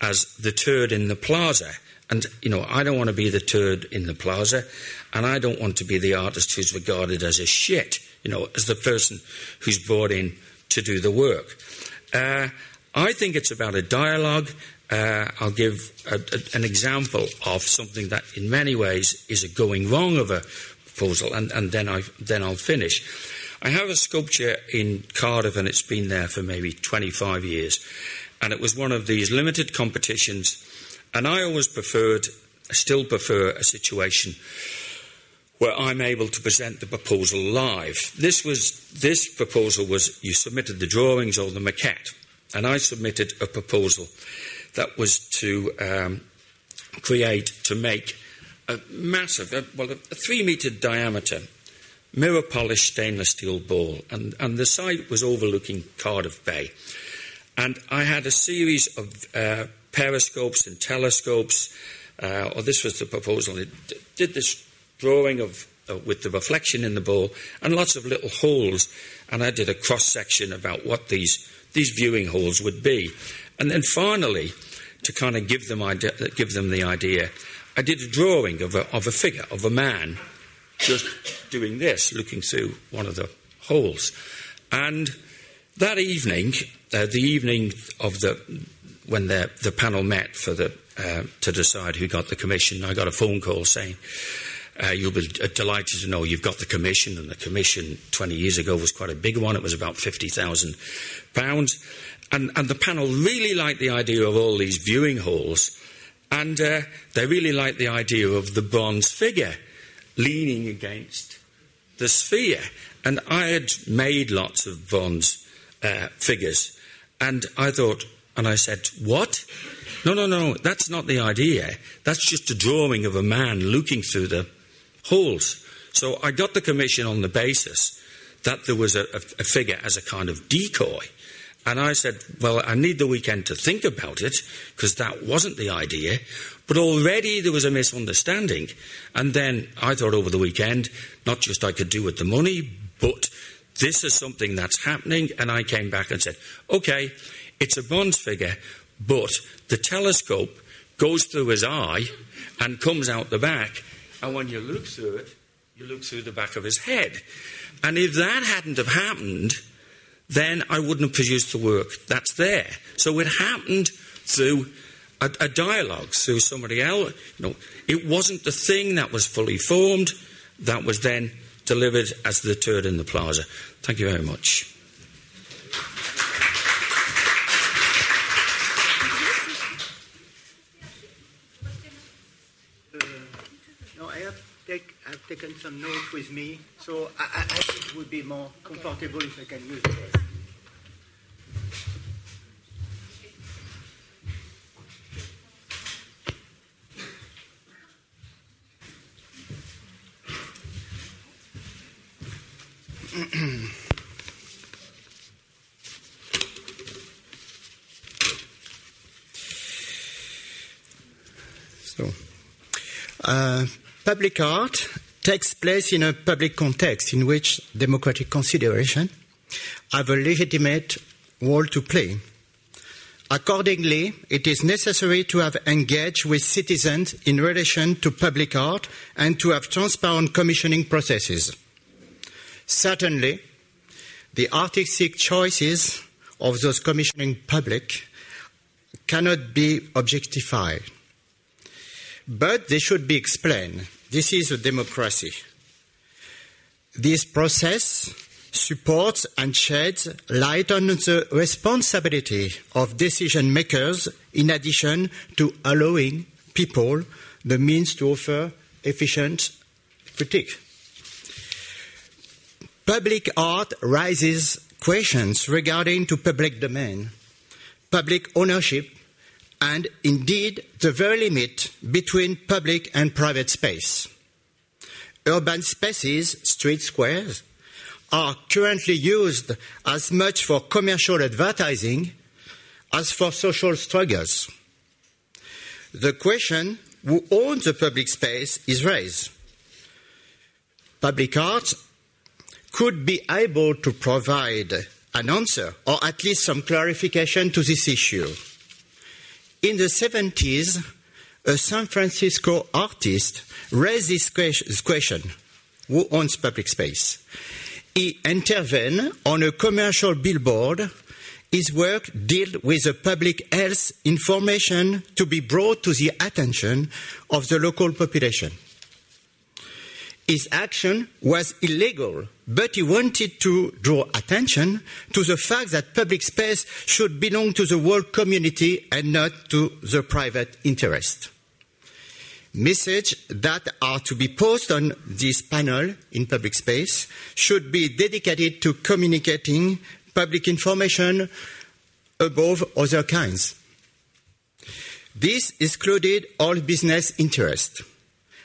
as the turd in the plaza. And, you know, I don't want to be the turd in the plaza, and I don't want to be the artist who's regarded as a shit, you know, as the person who's brought in to do the work. Uh, I think it's about a dialogue uh, I'll give a, a, an example of something that, in many ways, is a going wrong of a proposal, and, and then, I, then I'll finish. I have a sculpture in Cardiff, and it's been there for maybe 25 years, and it was one of these limited competitions. And I always preferred, still prefer a situation where I'm able to present the proposal live. This was this proposal was you submitted the drawings or the maquette, and I submitted a proposal that was to um, create, to make a massive, a, well, a, a three metre diameter mirror polished stainless steel ball, and, and the site was overlooking Cardiff Bay. And I had a series of uh, periscopes and telescopes, uh, or this was the proposal. It did this drawing of uh, with the reflection in the ball and lots of little holes, and I did a cross section about what these these viewing holes would be, and then finally to kind of give them, idea, give them the idea, I did a drawing of a, of a figure, of a man, just doing this, looking through one of the holes. And that evening, uh, the evening of the when the, the panel met for the, uh, to decide who got the commission, I got a phone call saying, uh, you'll be delighted to know you've got the commission, and the commission 20 years ago was quite a big one. It was about £50,000. And, and the panel really liked the idea of all these viewing halls, and uh, they really liked the idea of the bronze figure leaning against the sphere. And I had made lots of bronze uh, figures, and I thought, and I said, What? No, no, no, that's not the idea. That's just a drawing of a man looking through the holes. So I got the commission on the basis that there was a, a, figure as a kind of decoy. And I said, Well, I need the weekend to think about it because that wasn't the idea. But already there was a misunderstanding. And then I thought over the weekend, not just I could do with the money, but this is something that's happening. And I came back and said, Okay, it's a bronze figure, but the telescope goes through his eye and comes out the back. And when you look through it, you look through the back of his head. And if that hadn't have happened, then I wouldn't have produced the work that's there. So it happened through a, a dialogue, through somebody else. You know, it wasn't the thing that was fully formed that was then delivered as the turd in the plaza. Thank you very much. No, I have, take, I've taken some notes with me, so I, I, I think it would be more comfortable if I can use it. so, uh, public art takes place in a public context in which democratic consideration have a legitimate role to play. Accordingly, it is necessary to have engaged with citizens in relation to public art and to have transparent commissioning processes. Certainly, the artistic choices of those commissioning public cannot be objectified, but they should be explained. This is a democracy. This process supports and sheds light on the responsibility of decision makers in addition to allowing people the means to offer efficient critique. Public art raises questions regarding to public domain, public ownership, and indeed the very limit between public and private space. Urban spaces, street squares, are currently used as much for commercial advertising as for social struggles. The question who owns the public space is raised. Public art could be able to provide an answer or at least some clarification to this issue. In the 70s, a San Francisco artist raised this question who owns public space? He intervened on a commercial billboard. His work dealt with the public health information to be brought to the attention of the local population. His action was illegal, but he wanted to draw attention to the fact that public space should belong to the whole community and not to the private interest. Messages that are to be posted on this panel in public space should be dedicated to communicating public information above other kinds. This excluded all business interests.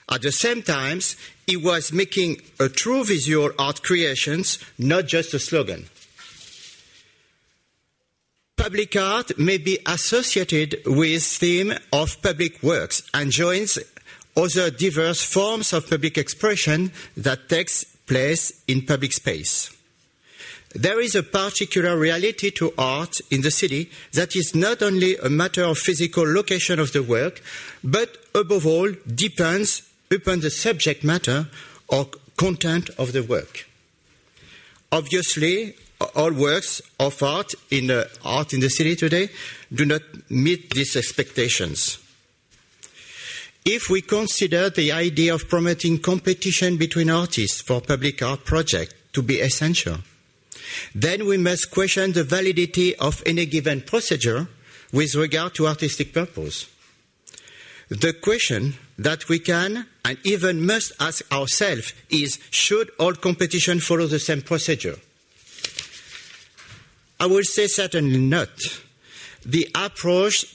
At the same time, he was making a true visual art creations, not just a slogan. Public art may be associated with theme of public works and joins other diverse forms of public expression that takes place in public space. There is a particular reality to art in the city that is not only a matter of physical location of the work, but above all depends upon the subject matter or content of the work. Obviously, all works of art in the art in the city today do not meet these expectations. If we consider the idea of promoting competition between artists for public art projects to be essential, then we must question the validity of any given procedure with regard to artistic purpose. The question that we can and even must ask ourselves is should all competition follow the same procedure? I will say certainly not. The approach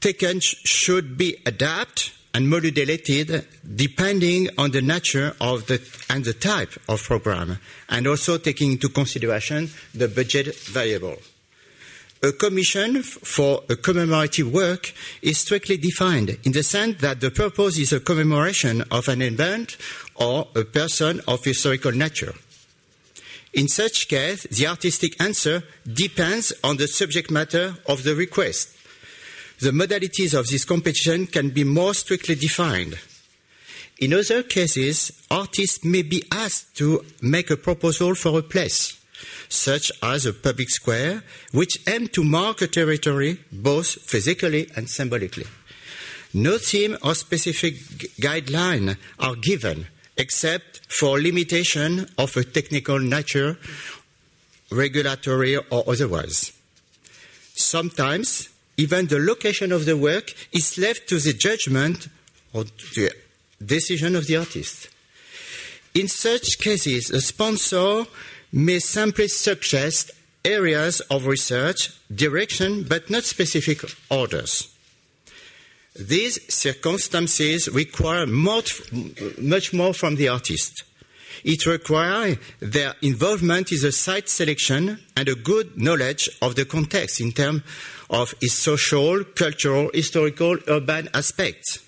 taken should be adapted and modulated depending on the nature of the and the type of program, and also taking into consideration the budget variable. A commission for a commemorative work is strictly defined in the sense that the purpose is a commemoration of an event or a person of historical nature. In such case, the artistic answer depends on the subject matter of the request. the modalities of this competition can be more strictly defined. In other cases, artists may be asked to make a proposal for a place, such as a public square, which aim to mark a territory both physically and symbolically. No theme or specific guideline are given, except for limitation of a technical nature, regulatory or otherwise. Sometimes, even the location of the work is left to the judgment or the decision of the artist. In such cases, a sponsor may simply suggest areas of research, direction, but not specific orders. These circumstances require much, much more from the artist. It requires their involvement in the site selection and a good knowledge of the context in terms of its social, cultural, historical, urban aspects.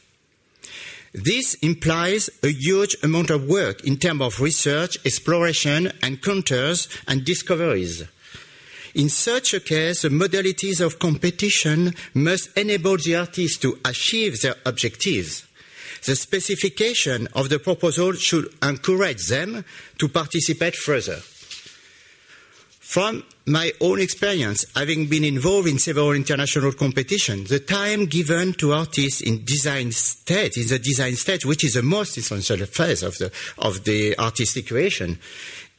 This implies a huge amount of work in terms of research, exploration, encounters, and discoveries. In such a case, the modalities of competition must enable the artists to achieve their objectives. The specification of the proposal should encourage them to participate further. From my own experience, having been involved in several international competitions, the time given to artists in design stage, in the design stage, which is the most essential phase of the, of the artistic creation,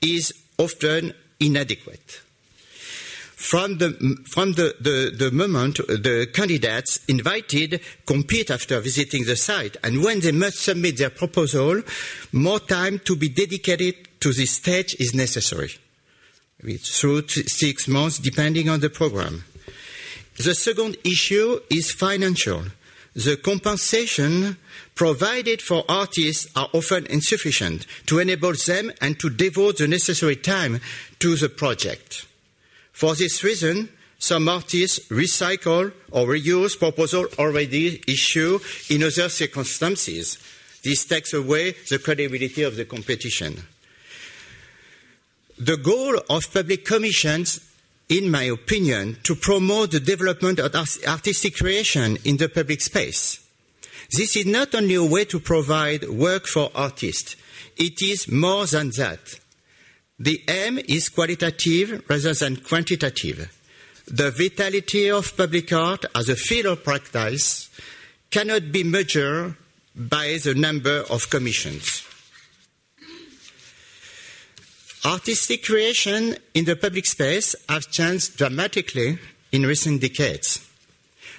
is often inadequate. From the, from the, the, the moment the candidates invited compete after visiting the site, and when they must submit their proposal, more time to be dedicated to this stage is necessary through six months, depending on the program. The second issue is financial. The compensation provided for artists are often insufficient to enable them and to devote the necessary time to the project. For this reason, some artists recycle or reuse proposals already issued in other circumstances. This takes away the credibility of the competition. The goal of public commissions, in my opinion, to promote the development of artistic creation in the public space. This is not only a way to provide work for artists, it is more than that. The aim is qualitative rather than quantitative. The vitality of public art as a field of practice cannot be measured by the number of commissions. Artistic creation in the public space has changed dramatically in recent decades.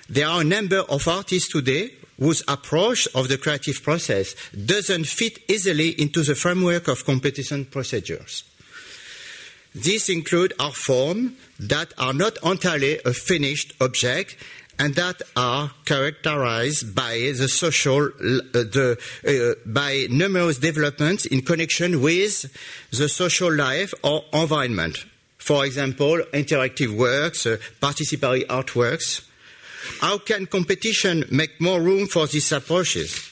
There are a number of artists today whose approach of the creative process doesn't fit easily into the framework of competition procedures. These include art forms that are not entirely a finished object and that are characterized by the social, uh, the, uh, by numerous developments in connection with the social life or environment. For example, interactive works, uh, participatory artworks. How can competition make more room for these approaches?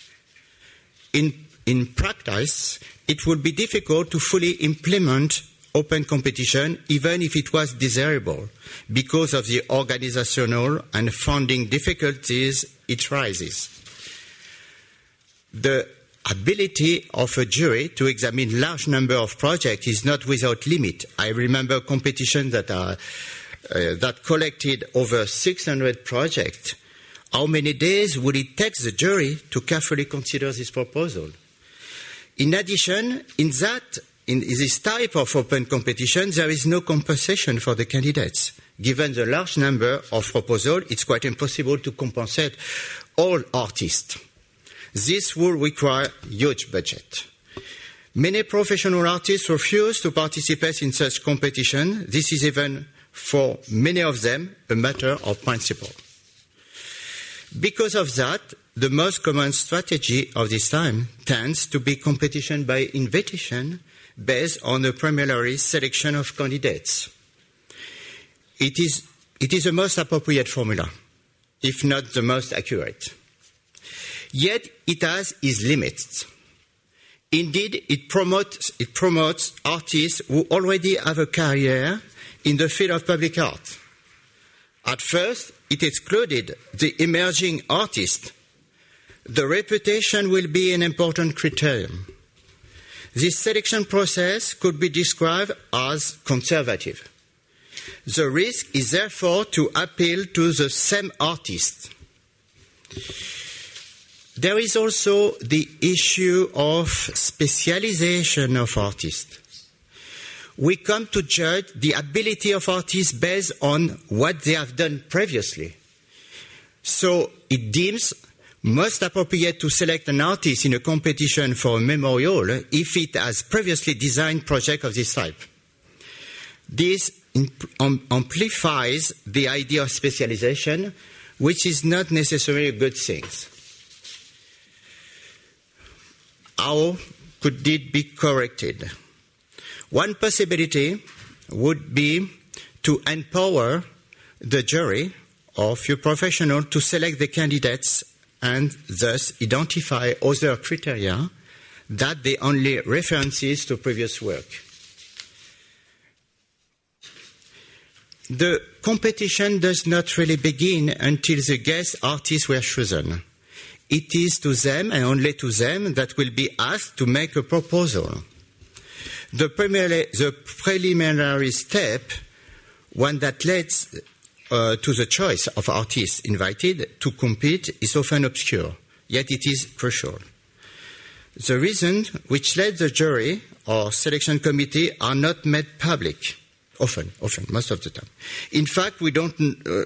In, in practice, it would be difficult to fully implement open competition, even if it was desirable, because of the organizational and funding difficulties it raises. The ability of a jury to examine large number of projects is not without limit. I remember competitions that are uh, that collected over 600 projects. How many days would it take the jury to carefully consider this proposal? In addition, in that in this type of open competition, there is no compensation for the candidates. Given the large number of proposals, it's quite impossible to compensate all artists. This will require huge budget. Many professional artists refuse to participate in such competition. This is even for many of them a matter of principle. Because of that, the most common strategy of this time tends to be competition by invitation based on a preliminary selection of candidates. It is, it is the most appropriate formula, if not the most accurate. Yet it has its limits. Indeed, it promotes, it promotes artists who already have a career in the field of public art. At first, it excluded the emerging artist. The reputation will be an important criterion. This selection process could be described as conservative. The risk is therefore to appeal to the same artist. There is also the issue of specialization of artists. We come to judge the ability of artists based on what they have done previously. So it deems most appropriate to select an artist in a competition for a memorial if it has previously designed project of this type. This um, amplifies the idea of specialization, which is not necessarily a good thing. How could it be corrected? One possibility would be to empower the jury or few professionals to select the candidates and thus identify other criteria that they only references to previous work. The competition does not really begin until the guest artists were chosen. It is to them and only to them that will be asked to make a proposal. The, the preliminary step, one that leads uh, to the choice of artists invited to compete is often obscure, yet it is crucial. The reasons which led the jury or selection committee are not made public. Often, often, most of the time. In fact, we don't, uh,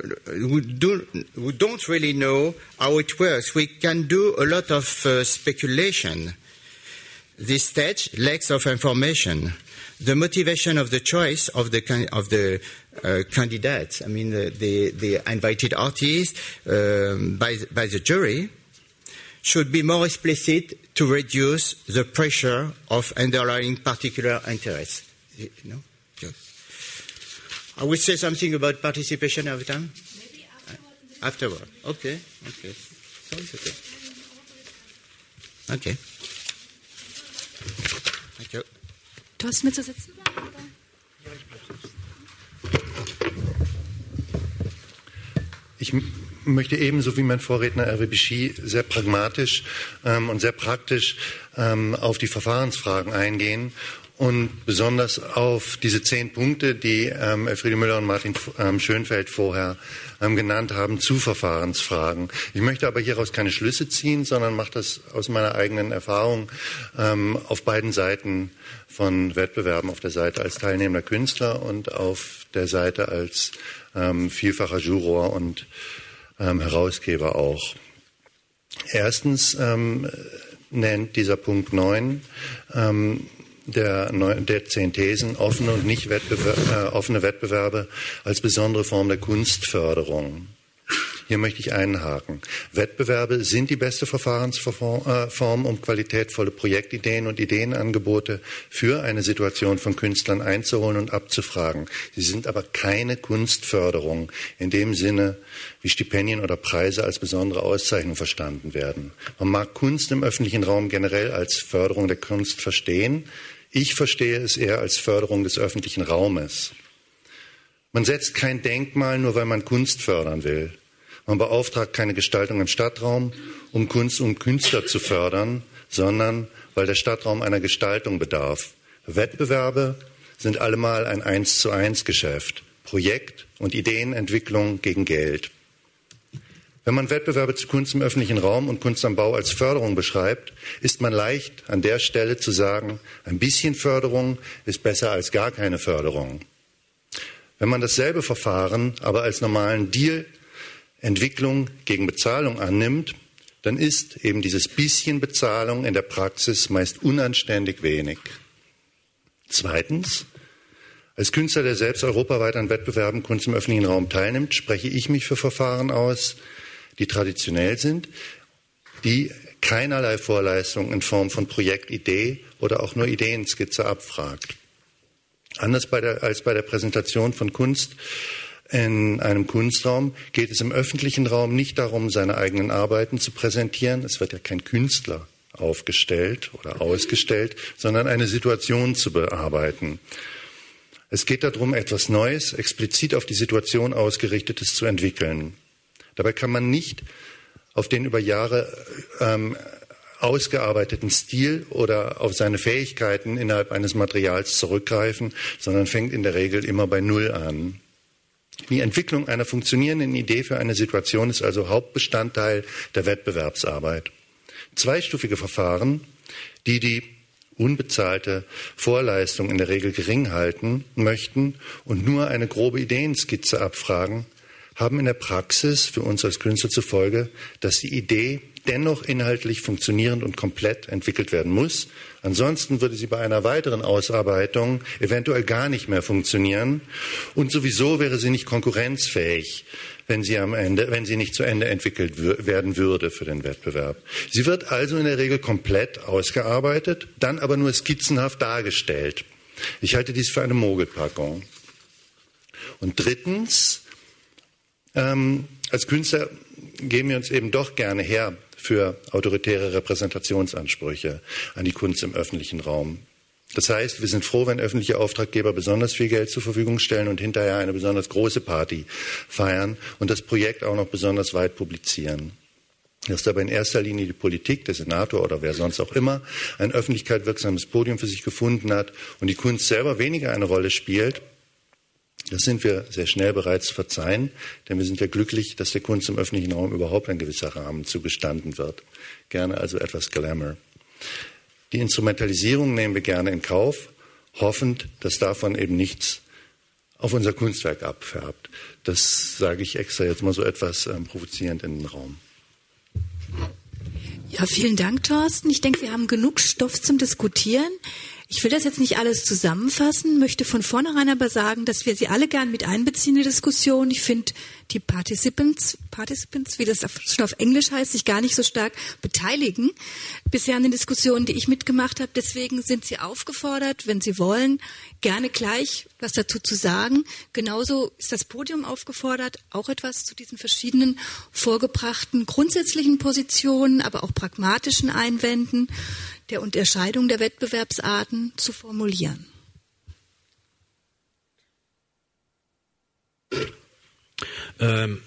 we, do, we don't really know how it works. We can do a lot of uh, speculation. This stage lacks of information the motivation of the choice of the of the uh, candidates. I mean, the, the, the invited artists um, by by the jury should be more explicit to reduce the pressure of underlying particular interests. You know? I will say something about participation every time. Maybe afterward. afterward. Okay. Okay. Sounds okay. Okay. Thank you. Thorsten, willst du Ich möchte ebenso wie mein Vorredner Hervé Bichy sehr pragmatisch ähm, und sehr praktisch ähm, auf die Verfahrensfragen eingehen und besonders auf diese zehn Punkte, die ähm, Elfriede Müller und Martin ähm, Schönfeld vorher ähm, genannt haben, zu Verfahrensfragen. Ich möchte aber hieraus keine Schlüsse ziehen, sondern mache das aus meiner eigenen Erfahrung ähm, auf beiden Seiten von Wettbewerben, auf der Seite als teilnehmender Künstler und auf der Seite als ähm, vielfacher Juror und ähm, Herausgeber auch. Erstens nennt dieser Punkt 9 der, der zehn Thesen offene und nicht Wettbewer äh, offene Wettbewerbe als besondere Form der Kunstförderung. Hier möchte ich einhaken. Wettbewerbe sind die beste Verfahrensform, äh, um qualitätvolle Projektideen und Ideenangebote für eine Situation von Künstlern einzuholen und abzufragen. Sie sind aber keine Kunstförderung in dem Sinne, wie Stipendien oder Preise als besondere Auszeichnung verstanden werden. Man mag Kunst im öffentlichen Raum generell als Förderung der Kunst verstehen. Ich verstehe es eher als Förderung des öffentlichen Raumes. Man setzt kein Denkmal, nur weil man Kunst fördern will. Man beauftragt keine Gestaltung im Stadtraum, um Kunst und Künstler zu fördern, sondern weil der Stadtraum einer Gestaltung bedarf. Wettbewerbe sind allemal ein Eins zu eins Geschäft. Projekt und Ideenentwicklung gegen Geld. Wenn man Wettbewerbe zu Kunst im öffentlichen Raum und Kunst am Bau als Förderung beschreibt, ist man leicht an der Stelle zu sagen, ein bisschen Förderung ist besser als gar keine Förderung. Wenn man dasselbe Verfahren aber als normalen Deal Entwicklung gegen Bezahlung annimmt, dann ist eben dieses bisschen Bezahlung in der Praxis meist unanständig wenig. Zweitens, als Künstler, der selbst europaweit an Wettbewerben Kunst im öffentlichen Raum teilnimmt, spreche ich mich für Verfahren aus, die traditionell sind, die keinerlei Vorleistung in Form von Projektidee oder auch nur Ideenskizze abfragt. Anders bei der, als bei der Präsentation von Kunst in einem Kunstraum geht es im öffentlichen Raum nicht darum, seine eigenen Arbeiten zu präsentieren. Es wird ja kein Künstler aufgestellt oder ausgestellt, sondern eine Situation zu bearbeiten. Es geht darum, etwas Neues, explizit auf die Situation ausgerichtetes zu entwickeln. Dabei kann man nicht auf den über Jahre ähm, ausgearbeiteten Stil oder auf seine Fähigkeiten innerhalb eines Materials zurückgreifen, sondern fängt in der Regel immer bei Null an. Die Entwicklung einer funktionierenden Idee für eine Situation ist also Hauptbestandteil der Wettbewerbsarbeit. Zweistufige Verfahren, die die unbezahlte Vorleistung in der Regel gering halten möchten und nur eine grobe Ideenskizze abfragen, haben in der Praxis für uns als Künstler zufolge, dass die Idee dennoch inhaltlich funktionierend und komplett entwickelt werden muss. Ansonsten würde sie bei einer weiteren Ausarbeitung eventuell gar nicht mehr funktionieren und sowieso wäre sie nicht konkurrenzfähig, wenn sie am Ende, wenn sie nicht zu Ende entwickelt werden würde für den Wettbewerb. Sie wird also in der Regel komplett ausgearbeitet, dann aber nur skizzenhaft dargestellt. Ich halte dies für eine Mogelpackung. Und drittens, ähm, als Künstler geben wir uns eben doch gerne her für autoritäre Repräsentationsansprüche an die Kunst im öffentlichen Raum. Das heißt, wir sind froh, wenn öffentliche Auftraggeber besonders viel Geld zur Verfügung stellen und hinterher eine besonders große Party feiern und das Projekt auch noch besonders weit publizieren. Dass dabei in erster Linie die Politik, der Senator oder wer sonst auch immer, ein öffentlichkeitswirksames Podium für sich gefunden hat und die Kunst selber weniger eine Rolle spielt, das sind wir sehr schnell bereit zu verzeihen, denn wir sind ja glücklich, dass der Kunst im öffentlichen Raum überhaupt ein gewisser Rahmen zugestanden wird. Gerne also etwas Glamour. Die Instrumentalisierung nehmen wir gerne in Kauf, hoffend, dass davon eben nichts auf unser Kunstwerk abfärbt. Das sage ich extra jetzt mal so etwas ähm, provozierend in den Raum. Ja, vielen Dank, Thorsten. Ich denke, wir haben genug Stoff zum Diskutieren. Ich will das jetzt nicht alles zusammenfassen, möchte von vornherein aber sagen, dass wir Sie alle gern mit einbeziehen in die Diskussion. Ich finde die Participants, Participants, wie das schon auf Englisch heißt, sich gar nicht so stark beteiligen bisher an den Diskussionen, die ich mitgemacht habe. Deswegen sind Sie aufgefordert, wenn Sie wollen, gerne gleich was dazu zu sagen. Genauso ist das Podium aufgefordert, auch etwas zu diesen verschiedenen vorgebrachten grundsätzlichen Positionen, aber auch pragmatischen Einwänden der Unterscheidung der Wettbewerbsarten zu formulieren. Ähm,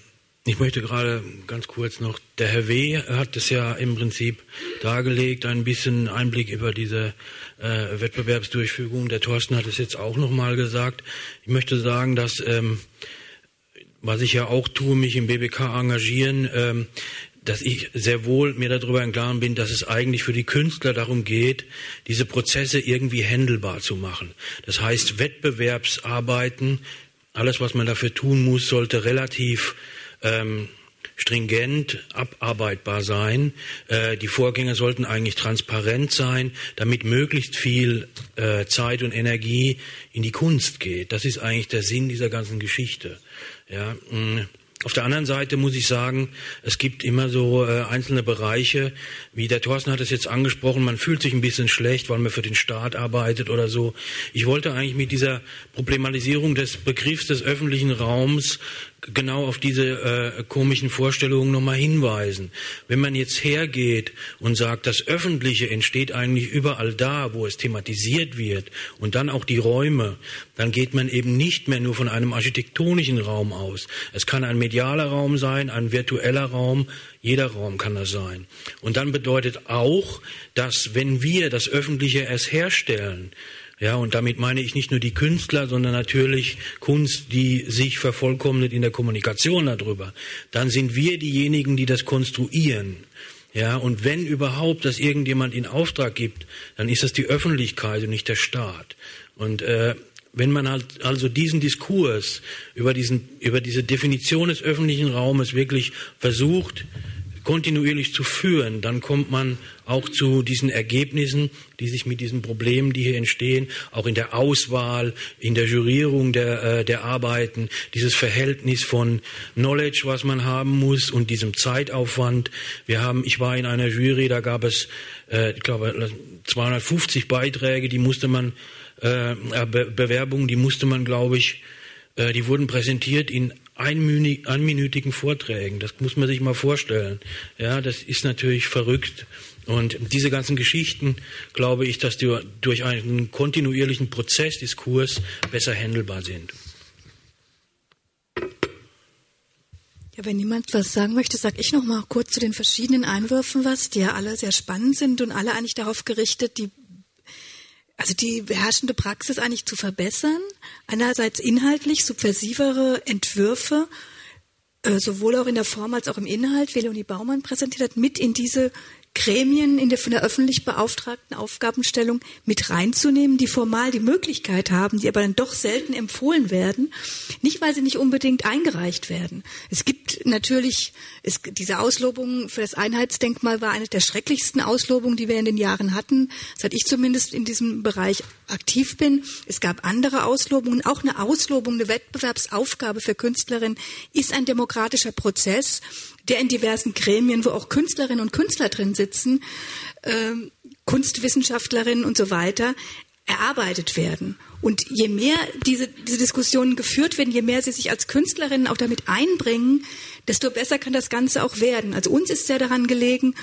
ich möchte gerade ganz kurz noch, der Herr W. hat es ja im Prinzip dargelegt, ein bisschen Einblick über diese äh, Wettbewerbsdurchführung. Der Thorsten hat es jetzt auch nochmal gesagt. Ich möchte sagen, dass, ähm, was ich ja auch tue, mich im BBK engagieren, ähm, dass ich sehr wohl mir darüber im Klaren bin, dass es eigentlich für die Künstler darum geht, diese Prozesse irgendwie händelbar zu machen. Das heißt, Wettbewerbsarbeiten, alles, was man dafür tun muss, sollte relativ ähm, stringent abarbeitbar sein. Äh, die Vorgänge sollten eigentlich transparent sein, damit möglichst viel äh, Zeit und Energie in die Kunst geht. Das ist eigentlich der Sinn dieser ganzen Geschichte. Ja, mh. Mm. Auf der anderen Seite muss ich sagen, es gibt immer so äh, einzelne Bereiche, wie der Thorsten hat es jetzt angesprochen, man fühlt sich ein bisschen schlecht, weil man für den Staat arbeitet oder so. Ich wollte eigentlich mit dieser Problematisierung des Begriffs des öffentlichen Raums genau auf diese äh, komischen Vorstellungen nochmal hinweisen. Wenn man jetzt hergeht und sagt, das Öffentliche entsteht eigentlich überall da, wo es thematisiert wird und dann auch die Räume, dann geht man eben nicht mehr nur von einem architektonischen Raum aus. Es kann ein medialer Raum sein, ein virtueller Raum, jeder Raum kann das sein. Und dann bedeutet auch, dass wenn wir das Öffentliche erst herstellen, ja, und damit meine ich nicht nur die Künstler, sondern natürlich Kunst, die sich vervollkommnet in der Kommunikation darüber. Dann sind wir diejenigen, die das konstruieren. Ja, und wenn überhaupt das irgendjemand in Auftrag gibt, dann ist das die Öffentlichkeit und nicht der Staat. Und äh, wenn man halt also diesen Diskurs über, diesen, über diese Definition des öffentlichen Raumes wirklich versucht, kontinuierlich zu führen, dann kommt man auch zu diesen Ergebnissen, die sich mit diesen Problemen, die hier entstehen, auch in der Auswahl, in der Jurierung der, äh, der Arbeiten, dieses Verhältnis von Knowledge, was man haben muss und diesem Zeitaufwand. Wir haben, ich war in einer Jury, da gab es, äh, ich glaube, 250 Beiträge, die musste man, äh, Be Bewerbungen, die musste man, glaube ich, äh, die wurden präsentiert in einminütigen Vorträgen. Das muss man sich mal vorstellen. Ja, das ist natürlich verrückt. Und diese ganzen Geschichten, glaube ich, dass die durch einen kontinuierlichen Prozessdiskurs besser handelbar sind. Ja, wenn niemand was sagen möchte, sage ich noch mal kurz zu den verschiedenen Einwürfen was, die ja alle sehr spannend sind und alle eigentlich darauf gerichtet, die also die beherrschende Praxis eigentlich zu verbessern. Einerseits inhaltlich subversivere Entwürfe, äh, sowohl auch in der Form als auch im Inhalt, wie Leonie Baumann präsentiert hat, mit in diese Gremien in der, von der öffentlich beauftragten Aufgabenstellung mit reinzunehmen, die formal die Möglichkeit haben, die aber dann doch selten empfohlen werden, nicht weil sie nicht unbedingt eingereicht werden. Es gibt natürlich, es, diese Auslobung für das Einheitsdenkmal war eine der schrecklichsten Auslobungen, die wir in den Jahren hatten, seit ich zumindest in diesem Bereich aktiv bin. Es gab andere Auslobungen, auch eine Auslobung, eine Wettbewerbsaufgabe für Künstlerinnen ist ein demokratischer Prozess der in diversen Gremien, wo auch Künstlerinnen und Künstler drin sitzen, äh, Kunstwissenschaftlerinnen und so weiter, erarbeitet werden. Und je mehr diese, diese Diskussionen geführt werden, je mehr sie sich als Künstlerinnen auch damit einbringen, desto besser kann das Ganze auch werden. Also uns ist sehr daran gelegen,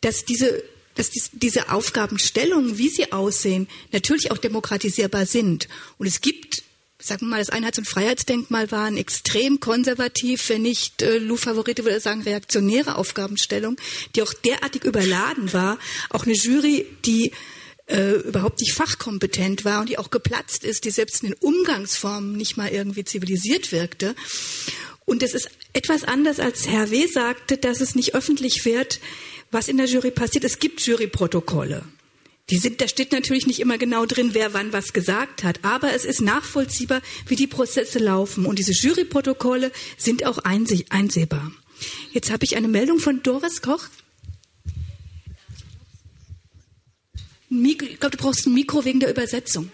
dass diese dass diese Aufgabenstellungen, wie sie aussehen, natürlich auch demokratisierbar sind. Und es gibt sagen wir mal, das Einheits- und Freiheitsdenkmal waren extrem konservativ, wenn nicht äh, Lou Favorite würde sagen reaktionäre Aufgabenstellung, die auch derartig überladen war. Auch eine Jury, die äh, überhaupt nicht fachkompetent war und die auch geplatzt ist, die selbst in den Umgangsformen nicht mal irgendwie zivilisiert wirkte. Und es ist etwas anders, als Herr W. sagte, dass es nicht öffentlich wird, was in der Jury passiert. Es gibt Juryprotokolle. Sind, da steht natürlich nicht immer genau drin, wer wann was gesagt hat, aber es ist nachvollziehbar, wie die Prozesse laufen. Und diese Juryprotokolle sind auch einsehbar. Jetzt habe ich eine Meldung von Doris Koch. Ich glaube, du brauchst ein Mikro wegen der Übersetzung.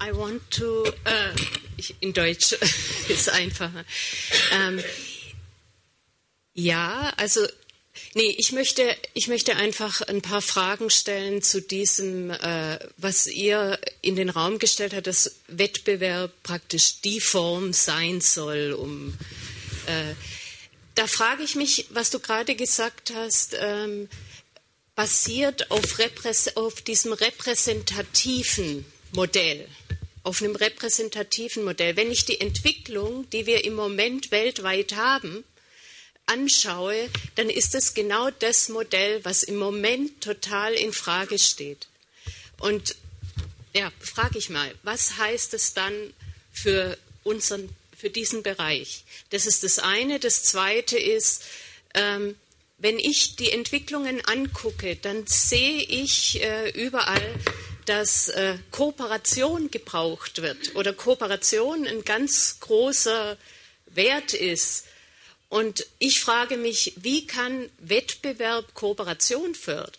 I want to, uh, in Deutsch ist einfacher. Ähm, ja, also Nee, ich möchte, ich möchte einfach ein paar Fragen stellen zu diesem, äh, was ihr in den Raum gestellt habt, dass Wettbewerb praktisch die Form sein soll, um. Äh, da frage ich mich, was du gerade gesagt hast, ähm, basiert auf, auf diesem repräsentativen Modell auf einem repräsentativen Modell. Wenn ich die Entwicklung, die wir im Moment weltweit haben, anschaue, dann ist es genau das Modell, was im Moment total in Frage steht. Und ja, frage ich mal, was heißt es dann für unseren, für diesen Bereich? Das ist das eine. Das zweite ist, ähm, wenn ich die Entwicklungen angucke, dann sehe ich äh, überall, dass äh, Kooperation gebraucht wird oder Kooperation ein ganz großer Wert ist. Und ich frage mich, wie kann Wettbewerb Kooperation fördern?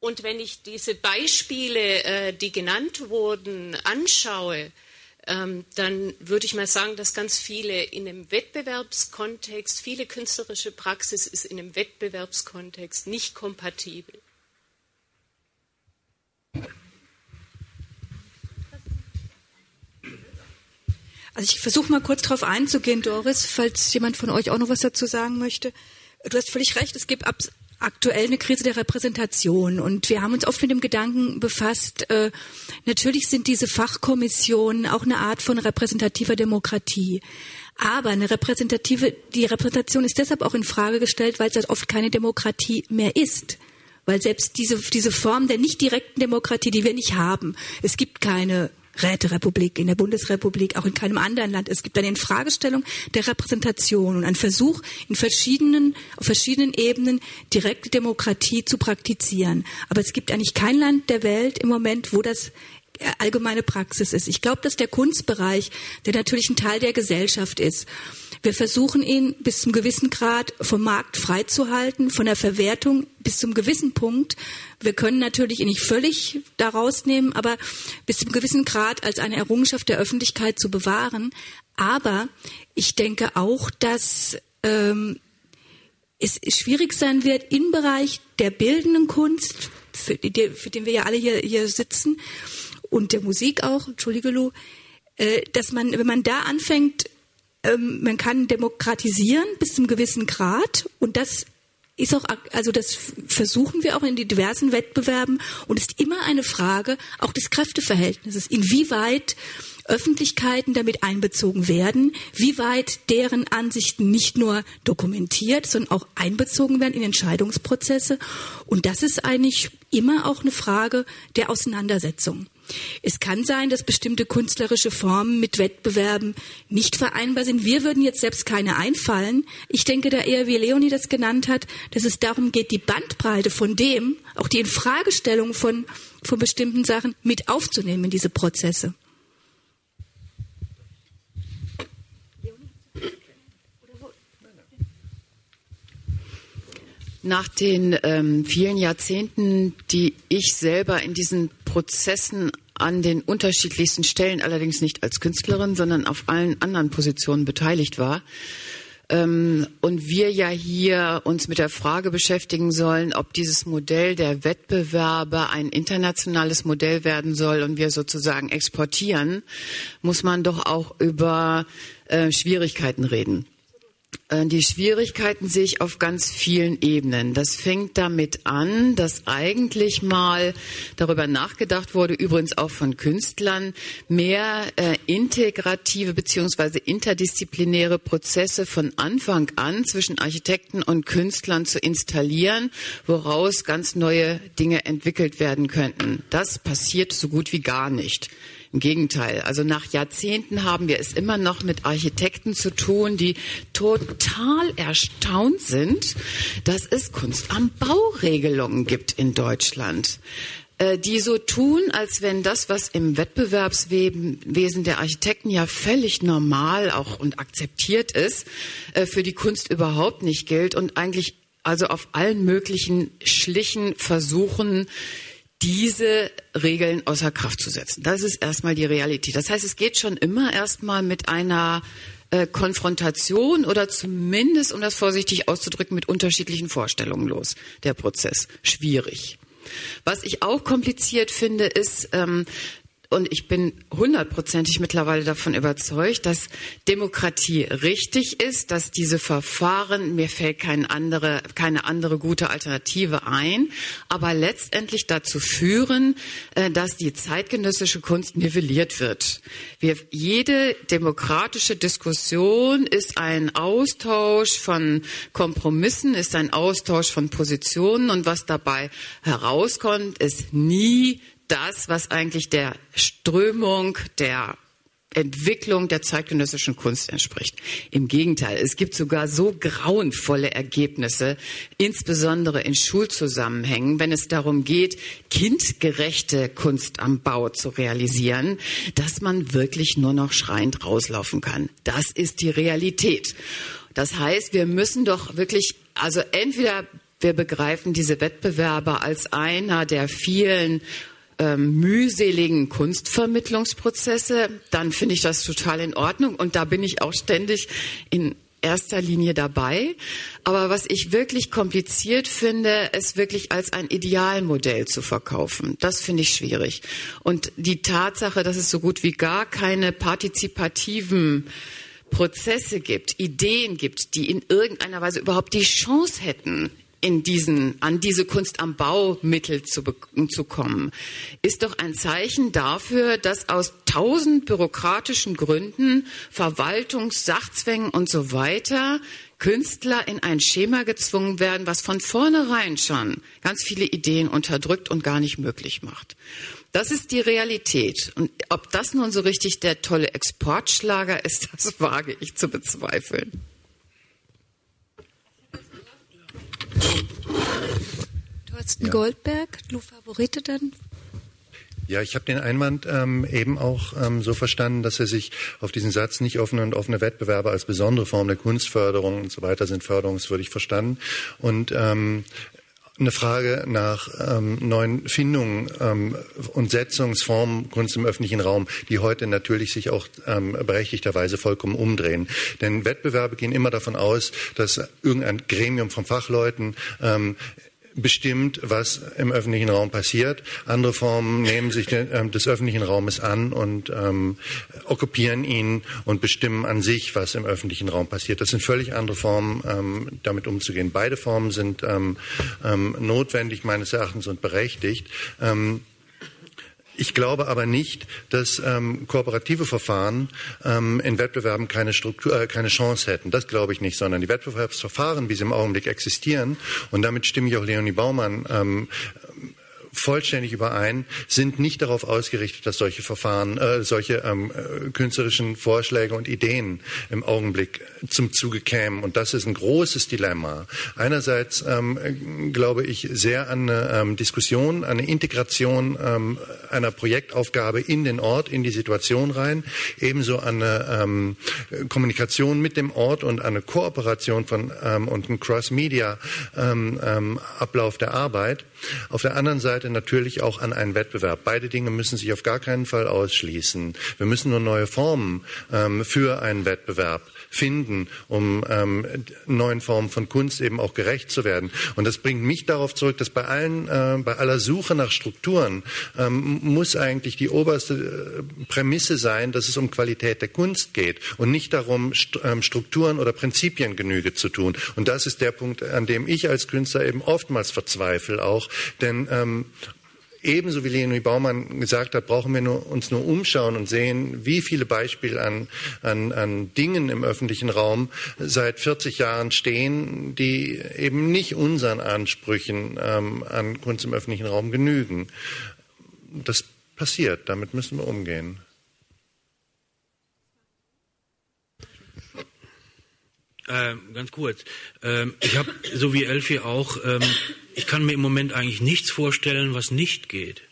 Und wenn ich diese Beispiele, äh, die genannt wurden, anschaue, ähm, dann würde ich mal sagen, dass ganz viele in einem Wettbewerbskontext, viele künstlerische Praxis ist in einem Wettbewerbskontext nicht kompatibel. Also ich versuche mal kurz darauf einzugehen, Doris, falls jemand von euch auch noch was dazu sagen möchte. Du hast völlig recht, es gibt aktuell eine Krise der Repräsentation und wir haben uns oft mit dem Gedanken befasst, äh, natürlich sind diese Fachkommissionen auch eine Art von repräsentativer Demokratie. Aber eine repräsentative, die Repräsentation ist deshalb auch in Frage gestellt, weil es halt oft keine Demokratie mehr ist. Weil selbst diese, diese Form der nicht direkten Demokratie, die wir nicht haben, es gibt keine Räterepublik, in der Bundesrepublik, auch in keinem anderen Land. Es gibt eine Infragestellung der Repräsentation und einen Versuch, in verschiedenen, auf verschiedenen Ebenen direkte Demokratie zu praktizieren. Aber es gibt eigentlich kein Land der Welt im Moment, wo das allgemeine Praxis ist. Ich glaube, dass der Kunstbereich, der natürlich ein Teil der Gesellschaft ist, wir versuchen ihn bis zum gewissen Grad vom Markt freizuhalten, von der Verwertung bis zum gewissen Punkt. Wir können natürlich ihn nicht völlig da rausnehmen, aber bis zum gewissen Grad als eine Errungenschaft der Öffentlichkeit zu bewahren. Aber ich denke auch, dass ähm, es schwierig sein wird im Bereich der bildenden Kunst, für, die, für den wir ja alle hier, hier sitzen, und der Musik auch, entschuldige Lu, äh, dass man, wenn man da anfängt, ähm, man kann demokratisieren bis zum gewissen Grad und das ist auch, also das versuchen wir auch in den diversen Wettbewerben und ist immer eine Frage auch des Kräfteverhältnisses. Inwieweit Öffentlichkeiten damit einbezogen werden, wie weit deren Ansichten nicht nur dokumentiert, sondern auch einbezogen werden in Entscheidungsprozesse. Und das ist eigentlich immer auch eine Frage der Auseinandersetzung. Es kann sein, dass bestimmte künstlerische Formen mit Wettbewerben nicht vereinbar sind. Wir würden jetzt selbst keine einfallen. Ich denke da eher, wie Leonie das genannt hat, dass es darum geht, die Bandbreite von dem, auch die Infragestellung von, von bestimmten Sachen mit aufzunehmen in diese Prozesse. Nach den ähm, vielen Jahrzehnten, die ich selber in diesen Prozessen an den unterschiedlichsten Stellen, allerdings nicht als Künstlerin, sondern auf allen anderen Positionen beteiligt war, ähm, und wir ja hier uns mit der Frage beschäftigen sollen, ob dieses Modell der Wettbewerbe ein internationales Modell werden soll und wir sozusagen exportieren, muss man doch auch über äh, Schwierigkeiten reden. Äh, die Schwierigkeiten sehe ich auf ganz vielen Ebenen. Das fängt damit an, dass eigentlich mal darüber nachgedacht wurde, übrigens auch von Künstlern, mehr äh, integrative beziehungsweise interdisziplinäre Prozesse von Anfang an zwischen Architekten und Künstlern zu installieren, woraus ganz neue Dinge entwickelt werden könnten. Das passiert so gut wie gar nicht. Im Gegenteil. Also nach Jahrzehnten haben wir es immer noch mit Architekten zu tun, die total erstaunt sind, dass es Kunst am Bauregelungen gibt in Deutschland äh, die so tun, als wenn das, was im Wettbewerbswesen der Architekten ja völlig normal auch und akzeptiert ist, äh, für die Kunst überhaupt nicht gilt und eigentlich also auf allen möglichen Schlichen versuchen, diese Regeln außer Kraft zu setzen. Das ist erstmal die Realität. Das heißt, es geht schon immer erstmal mit einer äh, Konfrontation oder zumindest, um das vorsichtig auszudrücken, mit unterschiedlichen Vorstellungen los, der Prozess. Schwierig. Was ich auch kompliziert finde, ist, ähm, und ich bin hundertprozentig mittlerweile davon überzeugt, dass Demokratie richtig ist, dass diese Verfahren, mir fällt keine andere, keine andere gute Alternative ein, aber letztendlich dazu führen, äh, dass die zeitgenössische Kunst nivelliert wird. Wir, jede demokratische Diskussion ist ein Austausch von Kompromissen, ist ein Austausch von Positionen und was dabei herauskommt, ist nie das, was eigentlich der Strömung der Entwicklung der zeitgenössischen Kunst entspricht. Im Gegenteil, es gibt sogar so grauenvolle Ergebnisse, insbesondere in Schulzusammenhängen, wenn es darum geht, kindgerechte Kunst am Bau zu realisieren, dass man wirklich nur noch schreiend rauslaufen kann. Das ist die Realität. Das heißt, wir müssen doch wirklich, also entweder wir begreifen diese Wettbewerbe als einer der vielen ähm, mühseligen Kunstvermittlungsprozesse, dann finde ich das total in Ordnung und da bin ich auch ständig in erster Linie dabei. Aber was ich wirklich kompliziert finde, es wirklich als ein Idealmodell zu verkaufen. Das finde ich schwierig. Und die Tatsache, dass es so gut wie gar keine partizipativen Prozesse gibt, Ideen gibt, die in irgendeiner Weise überhaupt die Chance hätten, in diesen, an diese Kunst am Baumittel zu, zu kommen, ist doch ein Zeichen dafür, dass aus tausend bürokratischen Gründen, Verwaltungssachzwängen und so weiter Künstler in ein Schema gezwungen werden, was von vornherein schon ganz viele Ideen unterdrückt und gar nicht möglich macht. Das ist die Realität. Und ob das nun so richtig der tolle Exportschlager ist, das wage ich zu bezweifeln. Thorsten ja. Goldberg, du Favorite dann? Ja, ich habe den Einwand ähm, eben auch ähm, so verstanden, dass er sich auf diesen Satz nicht offene und offene Wettbewerbe als besondere Form der Kunstförderung und so weiter sind förderungswürdig verstanden. Und ähm, eine Frage nach ähm, neuen Findungen ähm, und Setzungsformen Kunst im öffentlichen Raum, die heute natürlich sich auch ähm, berechtigterweise vollkommen umdrehen. Denn Wettbewerbe gehen immer davon aus, dass irgendein Gremium von Fachleuten ähm, bestimmt, was im öffentlichen Raum passiert. Andere Formen nehmen sich den, des öffentlichen Raumes an und ähm, okkupieren ihn und bestimmen an sich, was im öffentlichen Raum passiert. Das sind völlig andere Formen, ähm, damit umzugehen. Beide Formen sind ähm, ähm, notwendig meines Erachtens und berechtigt. Ich glaube aber nicht, dass ähm, kooperative Verfahren ähm, in Wettbewerben keine, Struktur, äh, keine Chance hätten. Das glaube ich nicht, sondern die Wettbewerbsverfahren, wie sie im Augenblick existieren, und damit stimme ich auch Leonie Baumann ähm, vollständig überein, sind nicht darauf ausgerichtet, dass solche Verfahren, äh, solche ähm, äh, künstlerischen Vorschläge und Ideen im Augenblick zum Zuge kämen. Und das ist ein großes Dilemma. Einerseits ähm, glaube ich sehr an eine ähm, Diskussion, an eine Integration ähm, einer Projektaufgabe in den Ort, in die Situation rein, ebenso an eine ähm, Kommunikation mit dem Ort und eine Kooperation von ähm, und ein Cross-Media-Ablauf der Arbeit. Auf der anderen Seite natürlich auch an einen Wettbewerb. Beide Dinge müssen sich auf gar keinen Fall ausschließen. Wir müssen nur neue Formen ähm, für einen Wettbewerb finden, um ähm, neuen Formen von Kunst eben auch gerecht zu werden. Und das bringt mich darauf zurück, dass bei allen, äh, bei aller Suche nach Strukturen ähm, muss eigentlich die oberste äh, Prämisse sein, dass es um Qualität der Kunst geht und nicht darum, ähm, Strukturen oder Prinzipien Genüge zu tun. Und das ist der Punkt, an dem ich als Künstler eben oftmals verzweifle auch, denn ähm, ebenso wie Leonie Baumann gesagt hat, brauchen wir nur, uns nur umschauen und sehen, wie viele Beispiele an, an, an Dingen im öffentlichen Raum seit 40 Jahren stehen, die eben nicht unseren Ansprüchen ähm, an Kunst im öffentlichen Raum genügen. Das passiert, damit müssen wir umgehen. Ähm, ganz kurz. Ähm, ich habe, so wie Elfi auch, ähm, ich kann mir im Moment eigentlich nichts vorstellen, was nicht geht.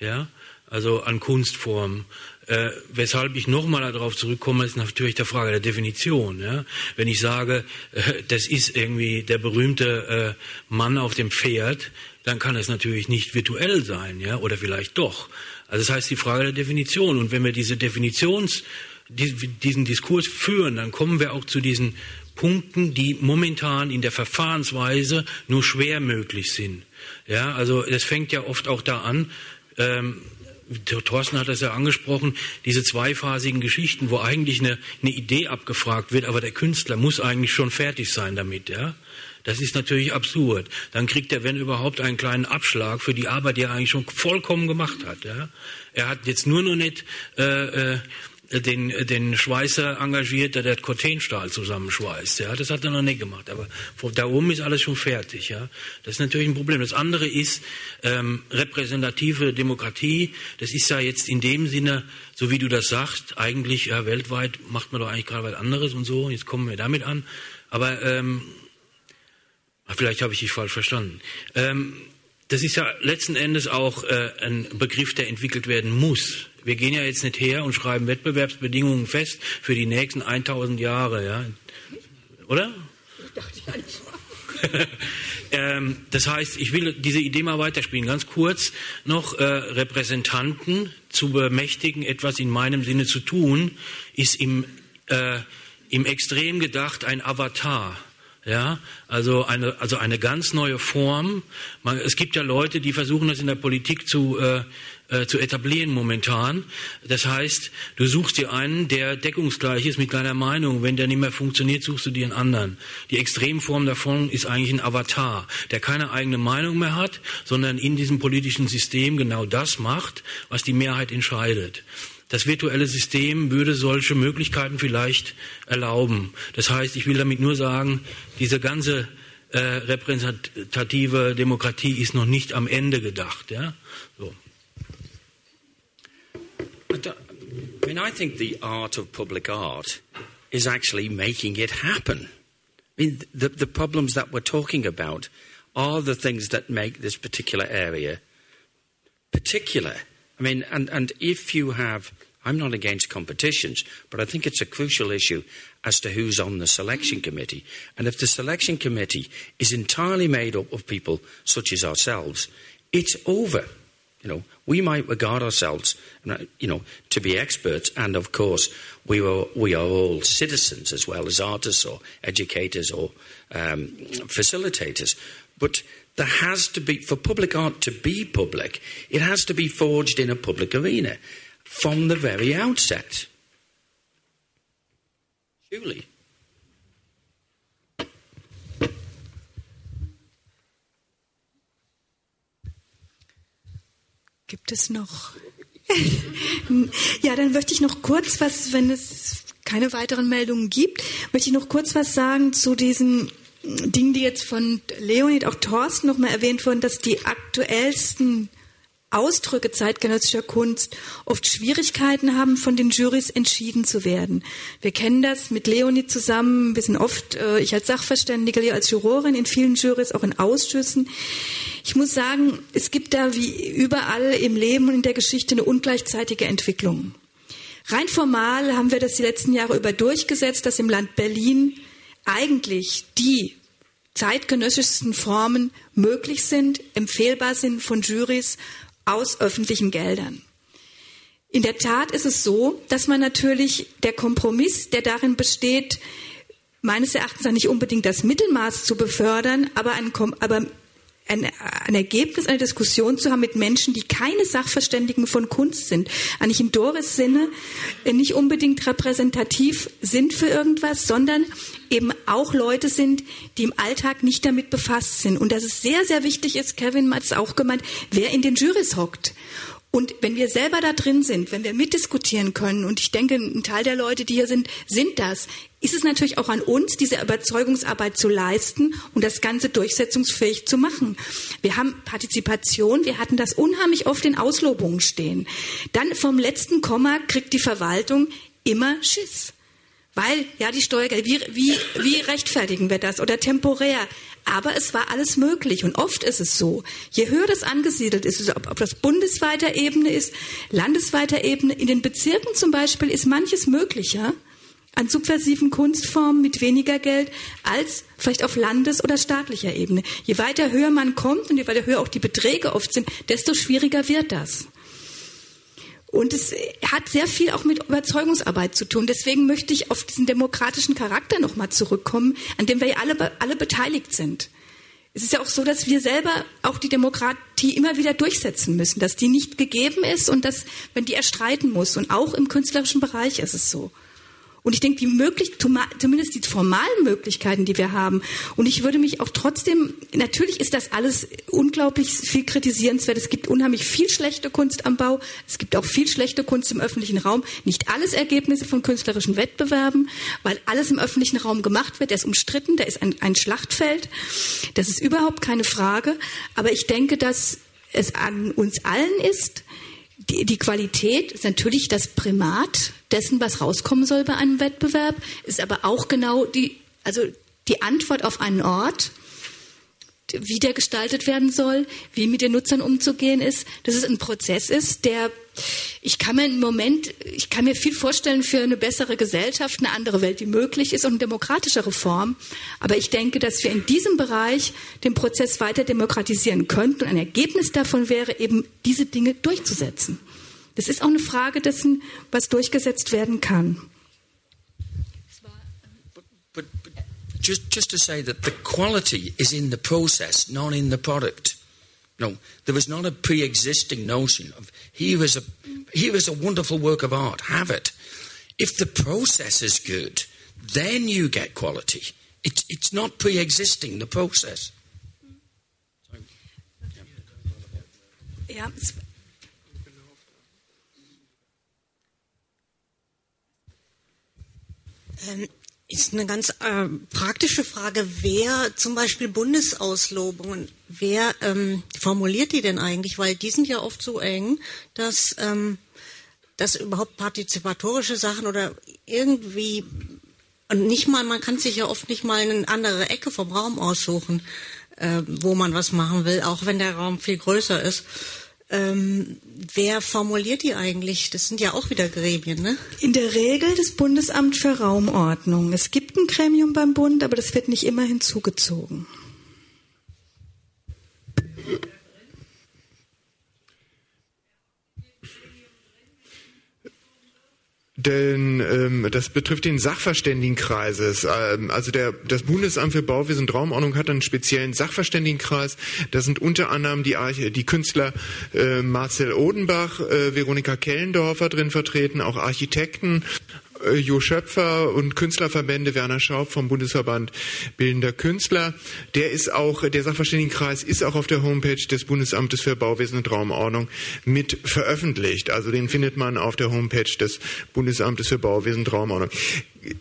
Ja, also an Kunstformen. Äh, weshalb ich nochmal darauf zurückkomme, ist natürlich der Frage der Definition. Ja? Wenn ich sage, äh, das ist irgendwie der berühmte äh, Mann auf dem Pferd, dann kann es natürlich nicht virtuell sein, ja, oder vielleicht doch. Also das heißt die Frage der Definition. Und wenn wir diese Definitions, diesen Diskurs führen, dann kommen wir auch zu diesen Punkten, die momentan in der Verfahrensweise nur schwer möglich sind. Ja, also das fängt ja oft auch da an. Ähm, Thorsten hat das ja angesprochen, diese zweiphasigen Geschichten, wo eigentlich eine, eine Idee abgefragt wird, aber der Künstler muss eigentlich schon fertig sein damit, ja. Das ist natürlich absurd. Dann kriegt er, wenn überhaupt, einen kleinen Abschlag für die Arbeit, die er eigentlich schon vollkommen gemacht hat. Ja? Er hat jetzt nur noch nicht äh, äh, den, den Schweißer engagiert, der das Cortenstahl zusammenschweißt. Ja, das hat er noch nicht gemacht. Aber da oben ist alles schon fertig. Ja, das ist natürlich ein Problem. Das andere ist ähm, repräsentative Demokratie. Das ist ja jetzt in dem Sinne, so wie du das sagst, eigentlich ja, weltweit macht man doch eigentlich gerade was anderes und so. Jetzt kommen wir damit an. Aber ähm, vielleicht habe ich dich falsch verstanden. Ähm, das ist ja letzten Endes auch äh, ein Begriff, der entwickelt werden muss. Wir gehen ja jetzt nicht her und schreiben Wettbewerbsbedingungen fest für die nächsten 1000 Jahre, ja? Oder? Dachte ich nicht. ähm, das heißt, ich will diese Idee mal weiterspielen. Ganz kurz noch äh, Repräsentanten zu bemächtigen, etwas in meinem Sinne zu tun, ist im, äh, im Extrem gedacht ein Avatar. Ja, also eine, also eine ganz neue Form. Man, es gibt ja Leute, die versuchen das in der Politik zu, äh, äh, zu etablieren momentan. Das heißt, du suchst dir einen, der deckungsgleich ist mit deiner Meinung. Wenn der nicht mehr funktioniert, suchst du dir einen anderen. Die Extremform davon ist eigentlich ein Avatar, der keine eigene Meinung mehr hat, sondern in diesem politischen System genau das macht, was die Mehrheit entscheidet. Das virtuelle System würde solche Möglichkeiten vielleicht erlauben. Das heißt, ich will damit nur sagen, diese ganze äh, repräsentative Demokratie ist noch nicht am Ende gedacht. Ja? So. Uh, I mean, I think the art of public art is actually making it happen. I mean, the, the problems that we're talking about are the things that make this particular area particular. I mean, and, and if you have, I'm not against competitions, but I think it's a crucial issue as to who's on the selection committee. And if the selection committee is entirely made up of people such as ourselves, it's over. You know, we might regard ourselves, you know, to be experts, and of course, we are, we are all citizens as well as artists or educators or um, facilitators. But there has to be, for public art to be public, it has to be forged in a public arena from the very outset. Surely. Gibt es noch? ja, dann möchte ich noch kurz was, wenn es keine weiteren Meldungen gibt, möchte ich noch kurz was sagen zu diesen Dingen, die jetzt von Leonid, auch Thorsten noch mal erwähnt wurden, dass die aktuellsten Ausdrücke zeitgenössischer Kunst oft Schwierigkeiten haben, von den Jurys entschieden zu werden. Wir kennen das mit Leonid zusammen. Wir sind oft, äh, ich als Sachverständige, als Jurorin in vielen Jurys, auch in Ausschüssen. Ich muss sagen, es gibt da wie überall im Leben und in der Geschichte eine ungleichzeitige Entwicklung. Rein formal haben wir das die letzten Jahre über durchgesetzt, dass im Land Berlin eigentlich die zeitgenössischsten Formen möglich sind, empfehlbar sind von Jurys aus öffentlichen Geldern. In der Tat ist es so, dass man natürlich der Kompromiss, der darin besteht, meines Erachtens nicht unbedingt das Mittelmaß zu befördern, aber, ein, aber ein, ein Ergebnis einer Diskussion zu haben mit Menschen, die keine Sachverständigen von Kunst sind, eigentlich in Doris Sinne äh, nicht unbedingt repräsentativ sind für irgendwas, sondern eben auch Leute sind, die im Alltag nicht damit befasst sind. Und dass es sehr, sehr wichtig ist, Kevin hat es auch gemeint, wer in den Jurys hockt. Und wenn wir selber da drin sind, wenn wir mitdiskutieren können, und ich denke, ein Teil der Leute, die hier sind, sind das, ist es natürlich auch an uns, diese Überzeugungsarbeit zu leisten und das Ganze durchsetzungsfähig zu machen. Wir haben Partizipation, wir hatten das unheimlich oft in Auslobungen stehen. Dann vom letzten Komma kriegt die Verwaltung immer Schiss. Weil, ja, die Steuergelder, wie, wie, wie rechtfertigen wir das? Oder temporär. Aber es war alles möglich. Und oft ist es so, je höher das angesiedelt ist, ob, ob das bundesweiter Ebene ist, landesweiter Ebene, in den Bezirken zum Beispiel ist manches möglicher an subversiven Kunstformen mit weniger Geld als vielleicht auf Landes- oder staatlicher Ebene. Je weiter höher man kommt und je weiter höher auch die Beträge oft sind, desto schwieriger wird das. Und es hat sehr viel auch mit Überzeugungsarbeit zu tun. Deswegen möchte ich auf diesen demokratischen Charakter nochmal zurückkommen, an dem wir ja alle, alle beteiligt sind. Es ist ja auch so, dass wir selber auch die Demokratie immer wieder durchsetzen müssen, dass die nicht gegeben ist und dass, wenn die erstreiten muss. Und auch im künstlerischen Bereich ist es so. Und ich denke, die möglich, zumindest die formalen Möglichkeiten, die wir haben. Und ich würde mich auch trotzdem, natürlich ist das alles unglaublich viel kritisierenswert. Es gibt unheimlich viel schlechte Kunst am Bau. Es gibt auch viel schlechte Kunst im öffentlichen Raum. Nicht alles Ergebnisse von künstlerischen Wettbewerben, weil alles im öffentlichen Raum gemacht wird. Der ist umstritten, der ist ein, ein Schlachtfeld. Das ist überhaupt keine Frage. Aber ich denke, dass es an uns allen ist, die, die Qualität ist natürlich das Primat dessen, was rauskommen soll bei einem Wettbewerb, ist aber auch genau die, also die Antwort auf einen Ort, wie der gestaltet werden soll, wie mit den Nutzern umzugehen ist, dass es ein Prozess ist, der ich kann mir im Moment, ich kann mir viel vorstellen für eine bessere Gesellschaft, eine andere Welt, die möglich ist und eine demokratische Reform. Aber ich denke, dass wir in diesem Bereich den Prozess weiter demokratisieren könnten. Und ein Ergebnis davon wäre eben, diese Dinge durchzusetzen. Das ist auch eine Frage dessen, was durchgesetzt werden kann. But, but just, just to say that the quality is in the process, not in the product. No, there was not a pre-existing notion of here is a here is a wonderful work of art. Have it. If the process is good, then you get quality. It's it's not pre-existing the process. Ja, Ähm, ist eine ganz äh, praktische Frage. Wer zum Beispiel Bundesauslobungen, wer ähm, formuliert die denn eigentlich? Weil die sind ja oft so eng, dass, ähm, dass überhaupt partizipatorische Sachen oder irgendwie und nicht mal, man kann sich ja oft nicht mal eine andere Ecke vom Raum aussuchen, äh, wo man was machen will, auch wenn der Raum viel größer ist. Ähm, wer formuliert die eigentlich? Das sind ja auch wieder Gremien, ne? In der Regel das Bundesamt für Raumordnung. Es gibt ein Gremium beim Bund, aber das wird nicht immer hinzugezogen. Denn ähm, das betrifft den Sachverständigenkreises. Ähm, also der, das Bundesamt für Bauwesen und Raumordnung hat einen speziellen Sachverständigenkreis. Da sind unter anderem die, Arche, die Künstler äh, Marcel Odenbach, äh, Veronika Kellendorfer drin vertreten, auch Architekten, Jo Schöpfer und Künstlerverbände, Werner Schaub vom Bundesverband Bildender Künstler. Der ist auch, der Sachverständigenkreis ist auch auf der Homepage des Bundesamtes für Bauwesen und Raumordnung mit veröffentlicht. Also den findet man auf der Homepage des Bundesamtes für Bauwesen und Raumordnung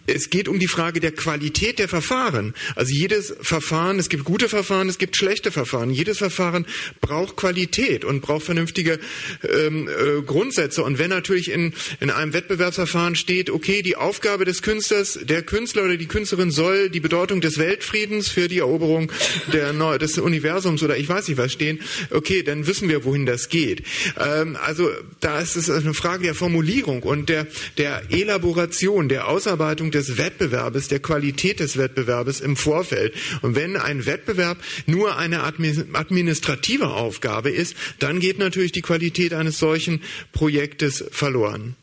es geht um die Frage der Qualität der Verfahren. Also jedes Verfahren, es gibt gute Verfahren, es gibt schlechte Verfahren. Jedes Verfahren braucht Qualität und braucht vernünftige ähm, äh, Grundsätze. Und wenn natürlich in, in einem Wettbewerbsverfahren steht, okay, die Aufgabe des Künstlers, der Künstler oder die Künstlerin soll die Bedeutung des Weltfriedens für die Eroberung der, des Universums oder ich weiß nicht was stehen, okay, dann wissen wir, wohin das geht. Ähm, also da ist es eine Frage der Formulierung und der, der Elaboration, der Ausarbeitung Ausarbeitung des Wettbewerbes, der Qualität des Wettbewerbes im Vorfeld. Und wenn ein Wettbewerb nur eine administrative Aufgabe ist, dann geht natürlich die Qualität eines solchen Projektes verloren.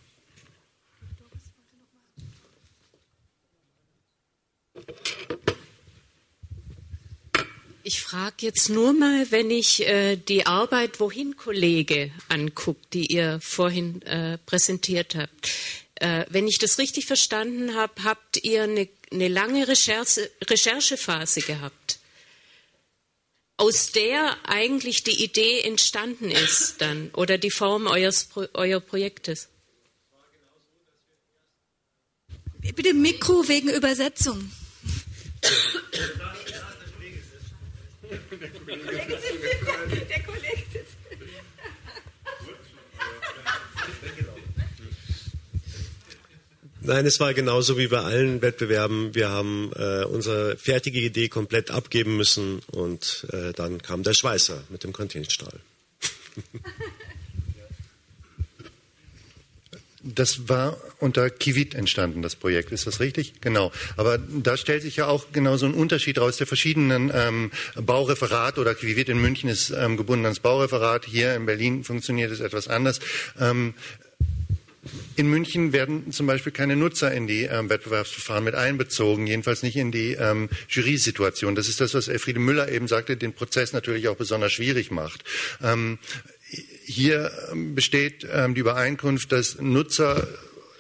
Ich frage jetzt nur mal, wenn ich äh, die Arbeit Wohin Kollege angucke, die ihr vorhin äh, präsentiert habt. Äh, wenn ich das richtig verstanden habe, habt ihr eine, eine lange Recherche, Recherchephase gehabt, aus der eigentlich die Idee entstanden ist dann oder die Form eures, euer Projektes. Bitte Mikro wegen Übersetzung. Der Kollege sitzt. Der Kollege sitzt. Nein, es war genauso wie bei allen Wettbewerben. Wir haben äh, unsere fertige Idee komplett abgeben müssen und äh, dann kam der Schweißer mit dem Containerstrahl. Das war unter Kivit entstanden, das Projekt. Ist das richtig? Genau. Aber da stellt sich ja auch genau so ein Unterschied raus der verschiedenen ähm, Baureferat oder Kivit in München ist ähm, gebunden ans Baureferat. Hier in Berlin funktioniert es etwas anders. Ähm, in München werden zum Beispiel keine Nutzer in die ähm, Wettbewerbsverfahren mit einbezogen, jedenfalls nicht in die ähm, Jury-Situation. Das ist das, was Elfriede Müller eben sagte, den Prozess natürlich auch besonders schwierig macht. Ähm, hier ähm, besteht ähm, die Übereinkunft, dass Nutzer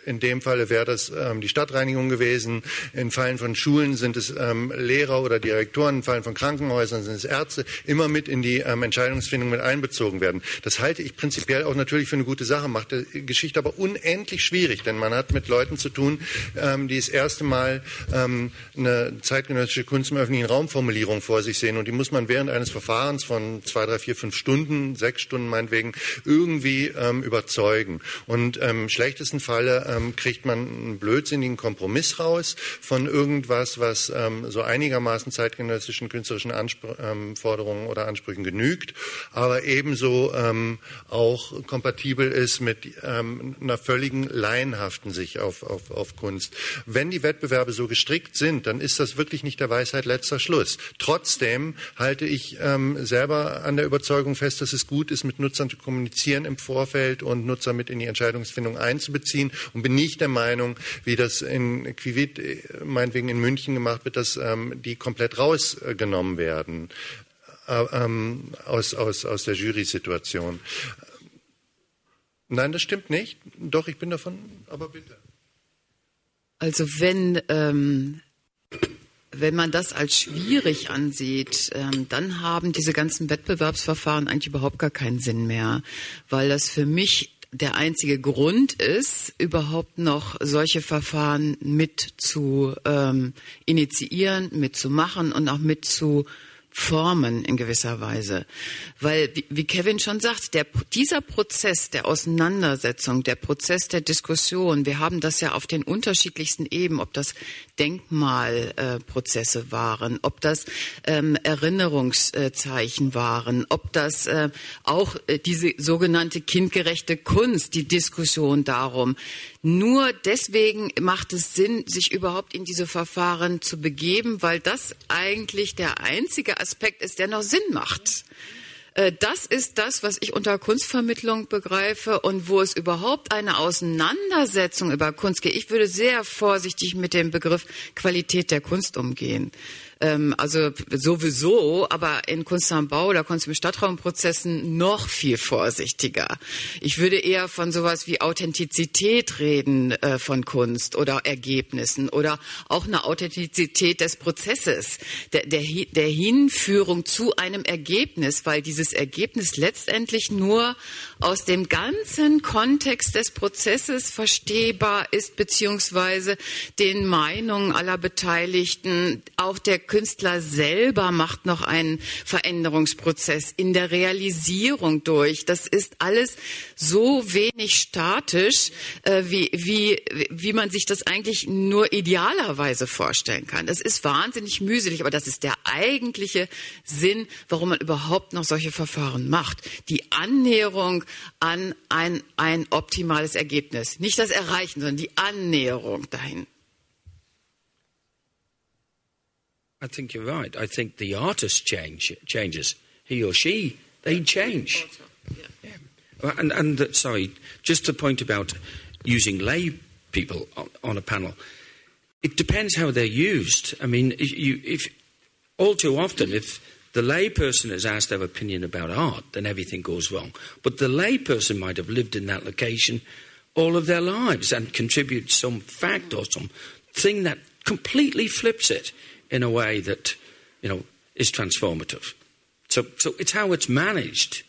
in dem Falle wäre das ähm, die Stadtreinigung gewesen. In Fällen von Schulen sind es ähm, Lehrer oder Direktoren. In Fällen von Krankenhäusern sind es Ärzte. Immer mit in die ähm, Entscheidungsfindung mit einbezogen werden. Das halte ich prinzipiell auch natürlich für eine gute Sache, macht die Geschichte aber unendlich schwierig, denn man hat mit Leuten zu tun, ähm, die das erste Mal ähm, eine zeitgenössische Kunst im öffentlichen Raumformulierung vor sich sehen und die muss man während eines Verfahrens von zwei, drei, vier, fünf Stunden, sechs Stunden meinetwegen irgendwie ähm, überzeugen. Und im schlechtesten Falle ähm, kriegt man einen blödsinnigen Kompromiss raus von irgendwas, was ähm, so einigermaßen zeitgenössischen künstlerischen Anforderungen ähm, oder Ansprüchen genügt, aber ebenso ähm, auch kompatibel ist mit ähm, einer völligen laienhaften Sicht auf, auf, auf Kunst. Wenn die Wettbewerbe so gestrickt sind, dann ist das wirklich nicht der Weisheit letzter Schluss. Trotzdem halte ich ähm, selber an der Überzeugung fest, dass es gut ist, mit Nutzern zu kommunizieren im Vorfeld und Nutzer mit in die Entscheidungsfindung einzubeziehen und bin nicht der Meinung, wie das in Quivit äh, meinetwegen in München gemacht wird, dass ähm, die komplett rausgenommen werden äh, ähm, aus, aus, aus der Jury-Situation. Nein, das stimmt nicht. Doch, ich bin davon, aber bitte. Also wenn, ähm, wenn man das als schwierig ansieht, ähm, dann haben diese ganzen Wettbewerbsverfahren eigentlich überhaupt gar keinen Sinn mehr, weil das für mich der einzige Grund ist, überhaupt noch solche Verfahren mit zu ähm, initiieren, mitzumachen und auch mit zu formen in gewisser Weise. Weil, wie Kevin schon sagt, der, dieser Prozess der Auseinandersetzung, der Prozess der Diskussion, wir haben das ja auf den unterschiedlichsten Ebenen, ob das Denkmalprozesse äh, waren, ob das ähm, Erinnerungszeichen waren, ob das äh, auch äh, diese sogenannte kindgerechte Kunst, die Diskussion darum, nur deswegen macht es Sinn, sich überhaupt in diese Verfahren zu begeben, weil das eigentlich der einzige Aspekt ist, der noch Sinn macht. Äh, das ist das, was ich unter Kunstvermittlung begreife und wo es überhaupt eine Auseinandersetzung über Kunst geht. Ich würde sehr vorsichtig mit dem Begriff Qualität der Kunst umgehen. Ähm, also sowieso, aber in Kunst am Bau oder Kunst im Stadtraumprozessen noch viel vorsichtiger. Ich würde eher von sowas wie Authentizität reden äh, von Kunst oder Ergebnissen oder auch eine Authentizität des Prozesses, der, der, der Hinführung zu einem Ergebnis, weil dieses Ergebnis letztendlich nur aus dem ganzen Kontext des Prozesses verstehbar ist, beziehungsweise den Meinungen aller Beteiligten, auch der Künstler selber macht noch einen Veränderungsprozess in der Realisierung durch. Das ist alles so wenig statisch, äh, wie, wie, wie man sich das eigentlich nur idealerweise vorstellen kann. Das ist wahnsinnig mühselig, aber das ist der eigentliche Sinn, warum man überhaupt noch solche Verfahren macht. Die Annäherung an ein, ein optimales Ergebnis. Nicht das Erreichen, sondern die Annäherung dahin. I think you're right. I think the artist change, changes. He or she, they change. Yeah. And, and uh, sorry, just a point about using lay people on, on, a panel. It depends how they're used. I mean, if, you, if all too often, if the layperson is asked their opinion about art, then everything goes wrong. But the layperson might have lived in that location all of their lives and contribute some fact or some thing that completely flips it in a way that, you know, is transformative. So, so it's how it's managed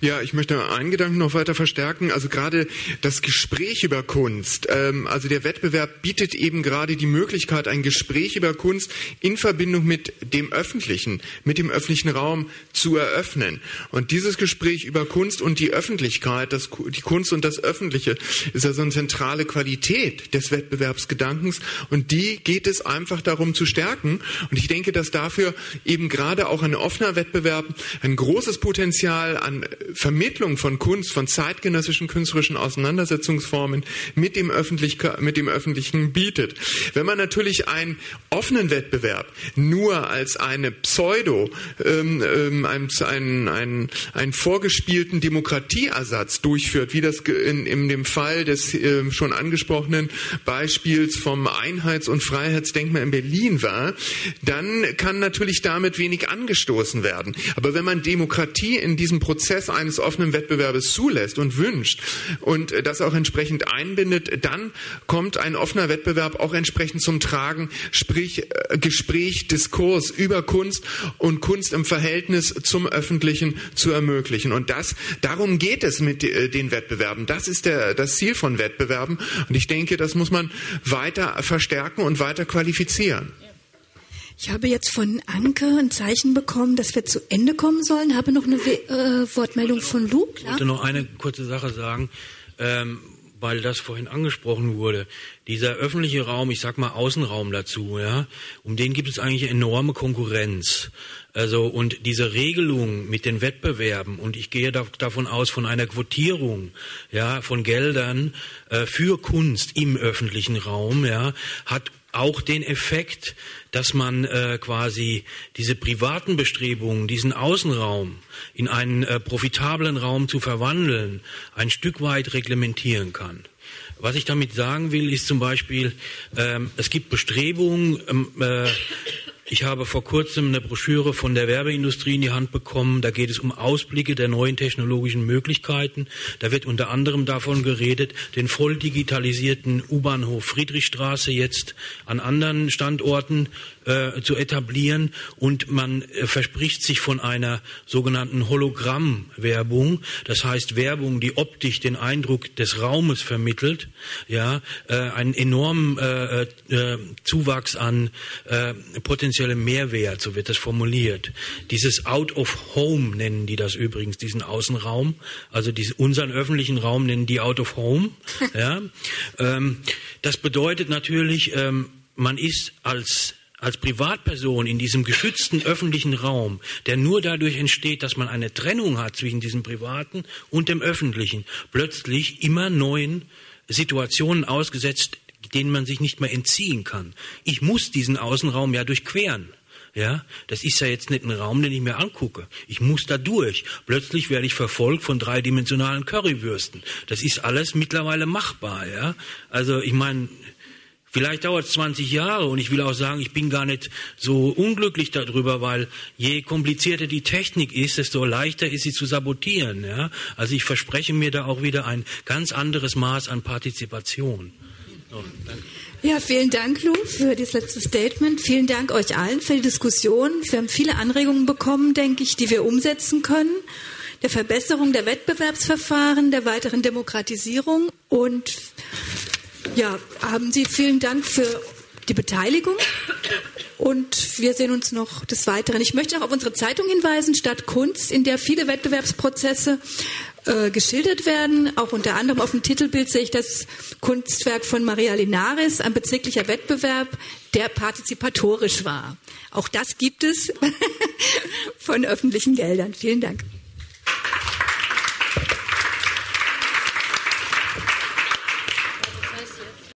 Ja, ich möchte einen Gedanken noch weiter verstärken. Also gerade das Gespräch über Kunst. Ähm, also der Wettbewerb bietet eben gerade die Möglichkeit, ein Gespräch über Kunst in Verbindung mit dem Öffentlichen, mit dem öffentlichen Raum zu eröffnen. Und dieses Gespräch über Kunst und die Öffentlichkeit, das, die Kunst und das Öffentliche, ist also eine zentrale Qualität des Wettbewerbsgedankens. Und die geht es einfach darum zu stärken. Und ich denke, dass dafür eben gerade auch ein offener Wettbewerb ein großes Potenzial an Vermittlung von Kunst, von zeitgenössischen künstlerischen Auseinandersetzungsformen mit dem, Öffentlich mit dem Öffentlichen bietet. Wenn man natürlich einen offenen Wettbewerb nur als eine Pseudo, ähm, ähm, einen, einen, einen vorgespielten Demokratieersatz durchführt, wie das in, in dem Fall des äh, schon angesprochenen Beispiels vom Einheits- und Freiheitsdenkmal in Berlin war, dann kann natürlich damit wenig angestoßen werden. Aber wenn man Demokratie in diesem Prozess eines offenen Wettbewerbes zulässt und wünscht und das auch entsprechend einbindet, dann kommt ein offener Wettbewerb auch entsprechend zum Tragen, sprich äh, Gespräch, Diskurs über Kunst und Kunst im Verhältnis zum Öffentlichen zu ermöglichen. Und das, darum geht es mit äh, den Wettbewerben. Das ist der, das Ziel von Wettbewerben. Und ich denke, das muss man weiter verstärken und weiter qualifizieren. Ich habe jetzt von Anke ein Zeichen bekommen, dass wir zu Ende kommen sollen. Habe noch eine äh, Wortmeldung von Luke. Ich wollte noch eine kurze Sache sagen, ähm, weil das vorhin angesprochen wurde. Dieser öffentliche Raum, ich sag mal Außenraum dazu, ja, um den gibt es eigentlich enorme Konkurrenz. Also und diese Regelung mit den Wettbewerben und ich gehe da, davon aus von einer Quotierung, ja, von Geldern äh, für Kunst im öffentlichen Raum, ja, hat auch den Effekt, dass man äh, quasi diese privaten Bestrebungen, diesen Außenraum in einen äh, profitablen Raum zu verwandeln, ein Stück weit reglementieren kann. Was ich damit sagen will, ist zum Beispiel, ähm, es gibt Bestrebungen, ähm, äh, ich habe vor kurzem eine Broschüre von der Werbeindustrie in die Hand bekommen. Da geht es um Ausblicke der neuen technologischen Möglichkeiten. Da wird unter anderem davon geredet, den voll digitalisierten U-Bahnhof Friedrichstraße jetzt an anderen Standorten äh, zu etablieren und man äh, verspricht sich von einer sogenannten Hologrammwerbung, das heißt Werbung, die optisch den Eindruck des Raumes vermittelt, ja, äh, einen enormen äh, äh, Zuwachs an äh, potenziellem Mehrwert, so wird das formuliert. Dieses Out of Home nennen die das übrigens, diesen Außenraum, also diesen, unseren öffentlichen Raum nennen die Out of Home. ja. Ähm, das bedeutet natürlich, ähm, man ist als als Privatperson in diesem geschützten öffentlichen Raum, der nur dadurch entsteht, dass man eine Trennung hat zwischen diesem privaten und dem öffentlichen, plötzlich immer neuen Situationen ausgesetzt, denen man sich nicht mehr entziehen kann. Ich muss diesen Außenraum ja durchqueren. Ja, das ist ja jetzt nicht ein Raum, den ich mir angucke. Ich muss da durch. Plötzlich werde ich verfolgt von dreidimensionalen Currywürsten. Das ist alles mittlerweile machbar, ja. Also ich meine, Vielleicht dauert es 20 Jahre und ich will auch sagen, ich bin gar nicht so unglücklich darüber, weil je komplizierter die Technik ist, desto leichter ist sie zu sabotieren. Ja? Also ich verspreche mir da auch wieder ein ganz anderes Maß an Partizipation. So, ja, vielen Dank, Lou, für das letzte Statement. Vielen Dank euch allen für die Diskussion. Wir haben viele Anregungen bekommen, denke ich, die wir umsetzen können. Der Verbesserung der Wettbewerbsverfahren, der weiteren Demokratisierung und ja, haben Sie vielen Dank für die Beteiligung und wir sehen uns noch des Weiteren. Ich möchte auch auf unsere Zeitung hinweisen, Stadt Kunst, in der viele Wettbewerbsprozesse äh, geschildert werden. Auch unter anderem auf dem Titelbild sehe ich das Kunstwerk von Maria Linares, ein bezirklicher Wettbewerb, der partizipatorisch war. Auch das gibt es von öffentlichen Geldern. Vielen Dank.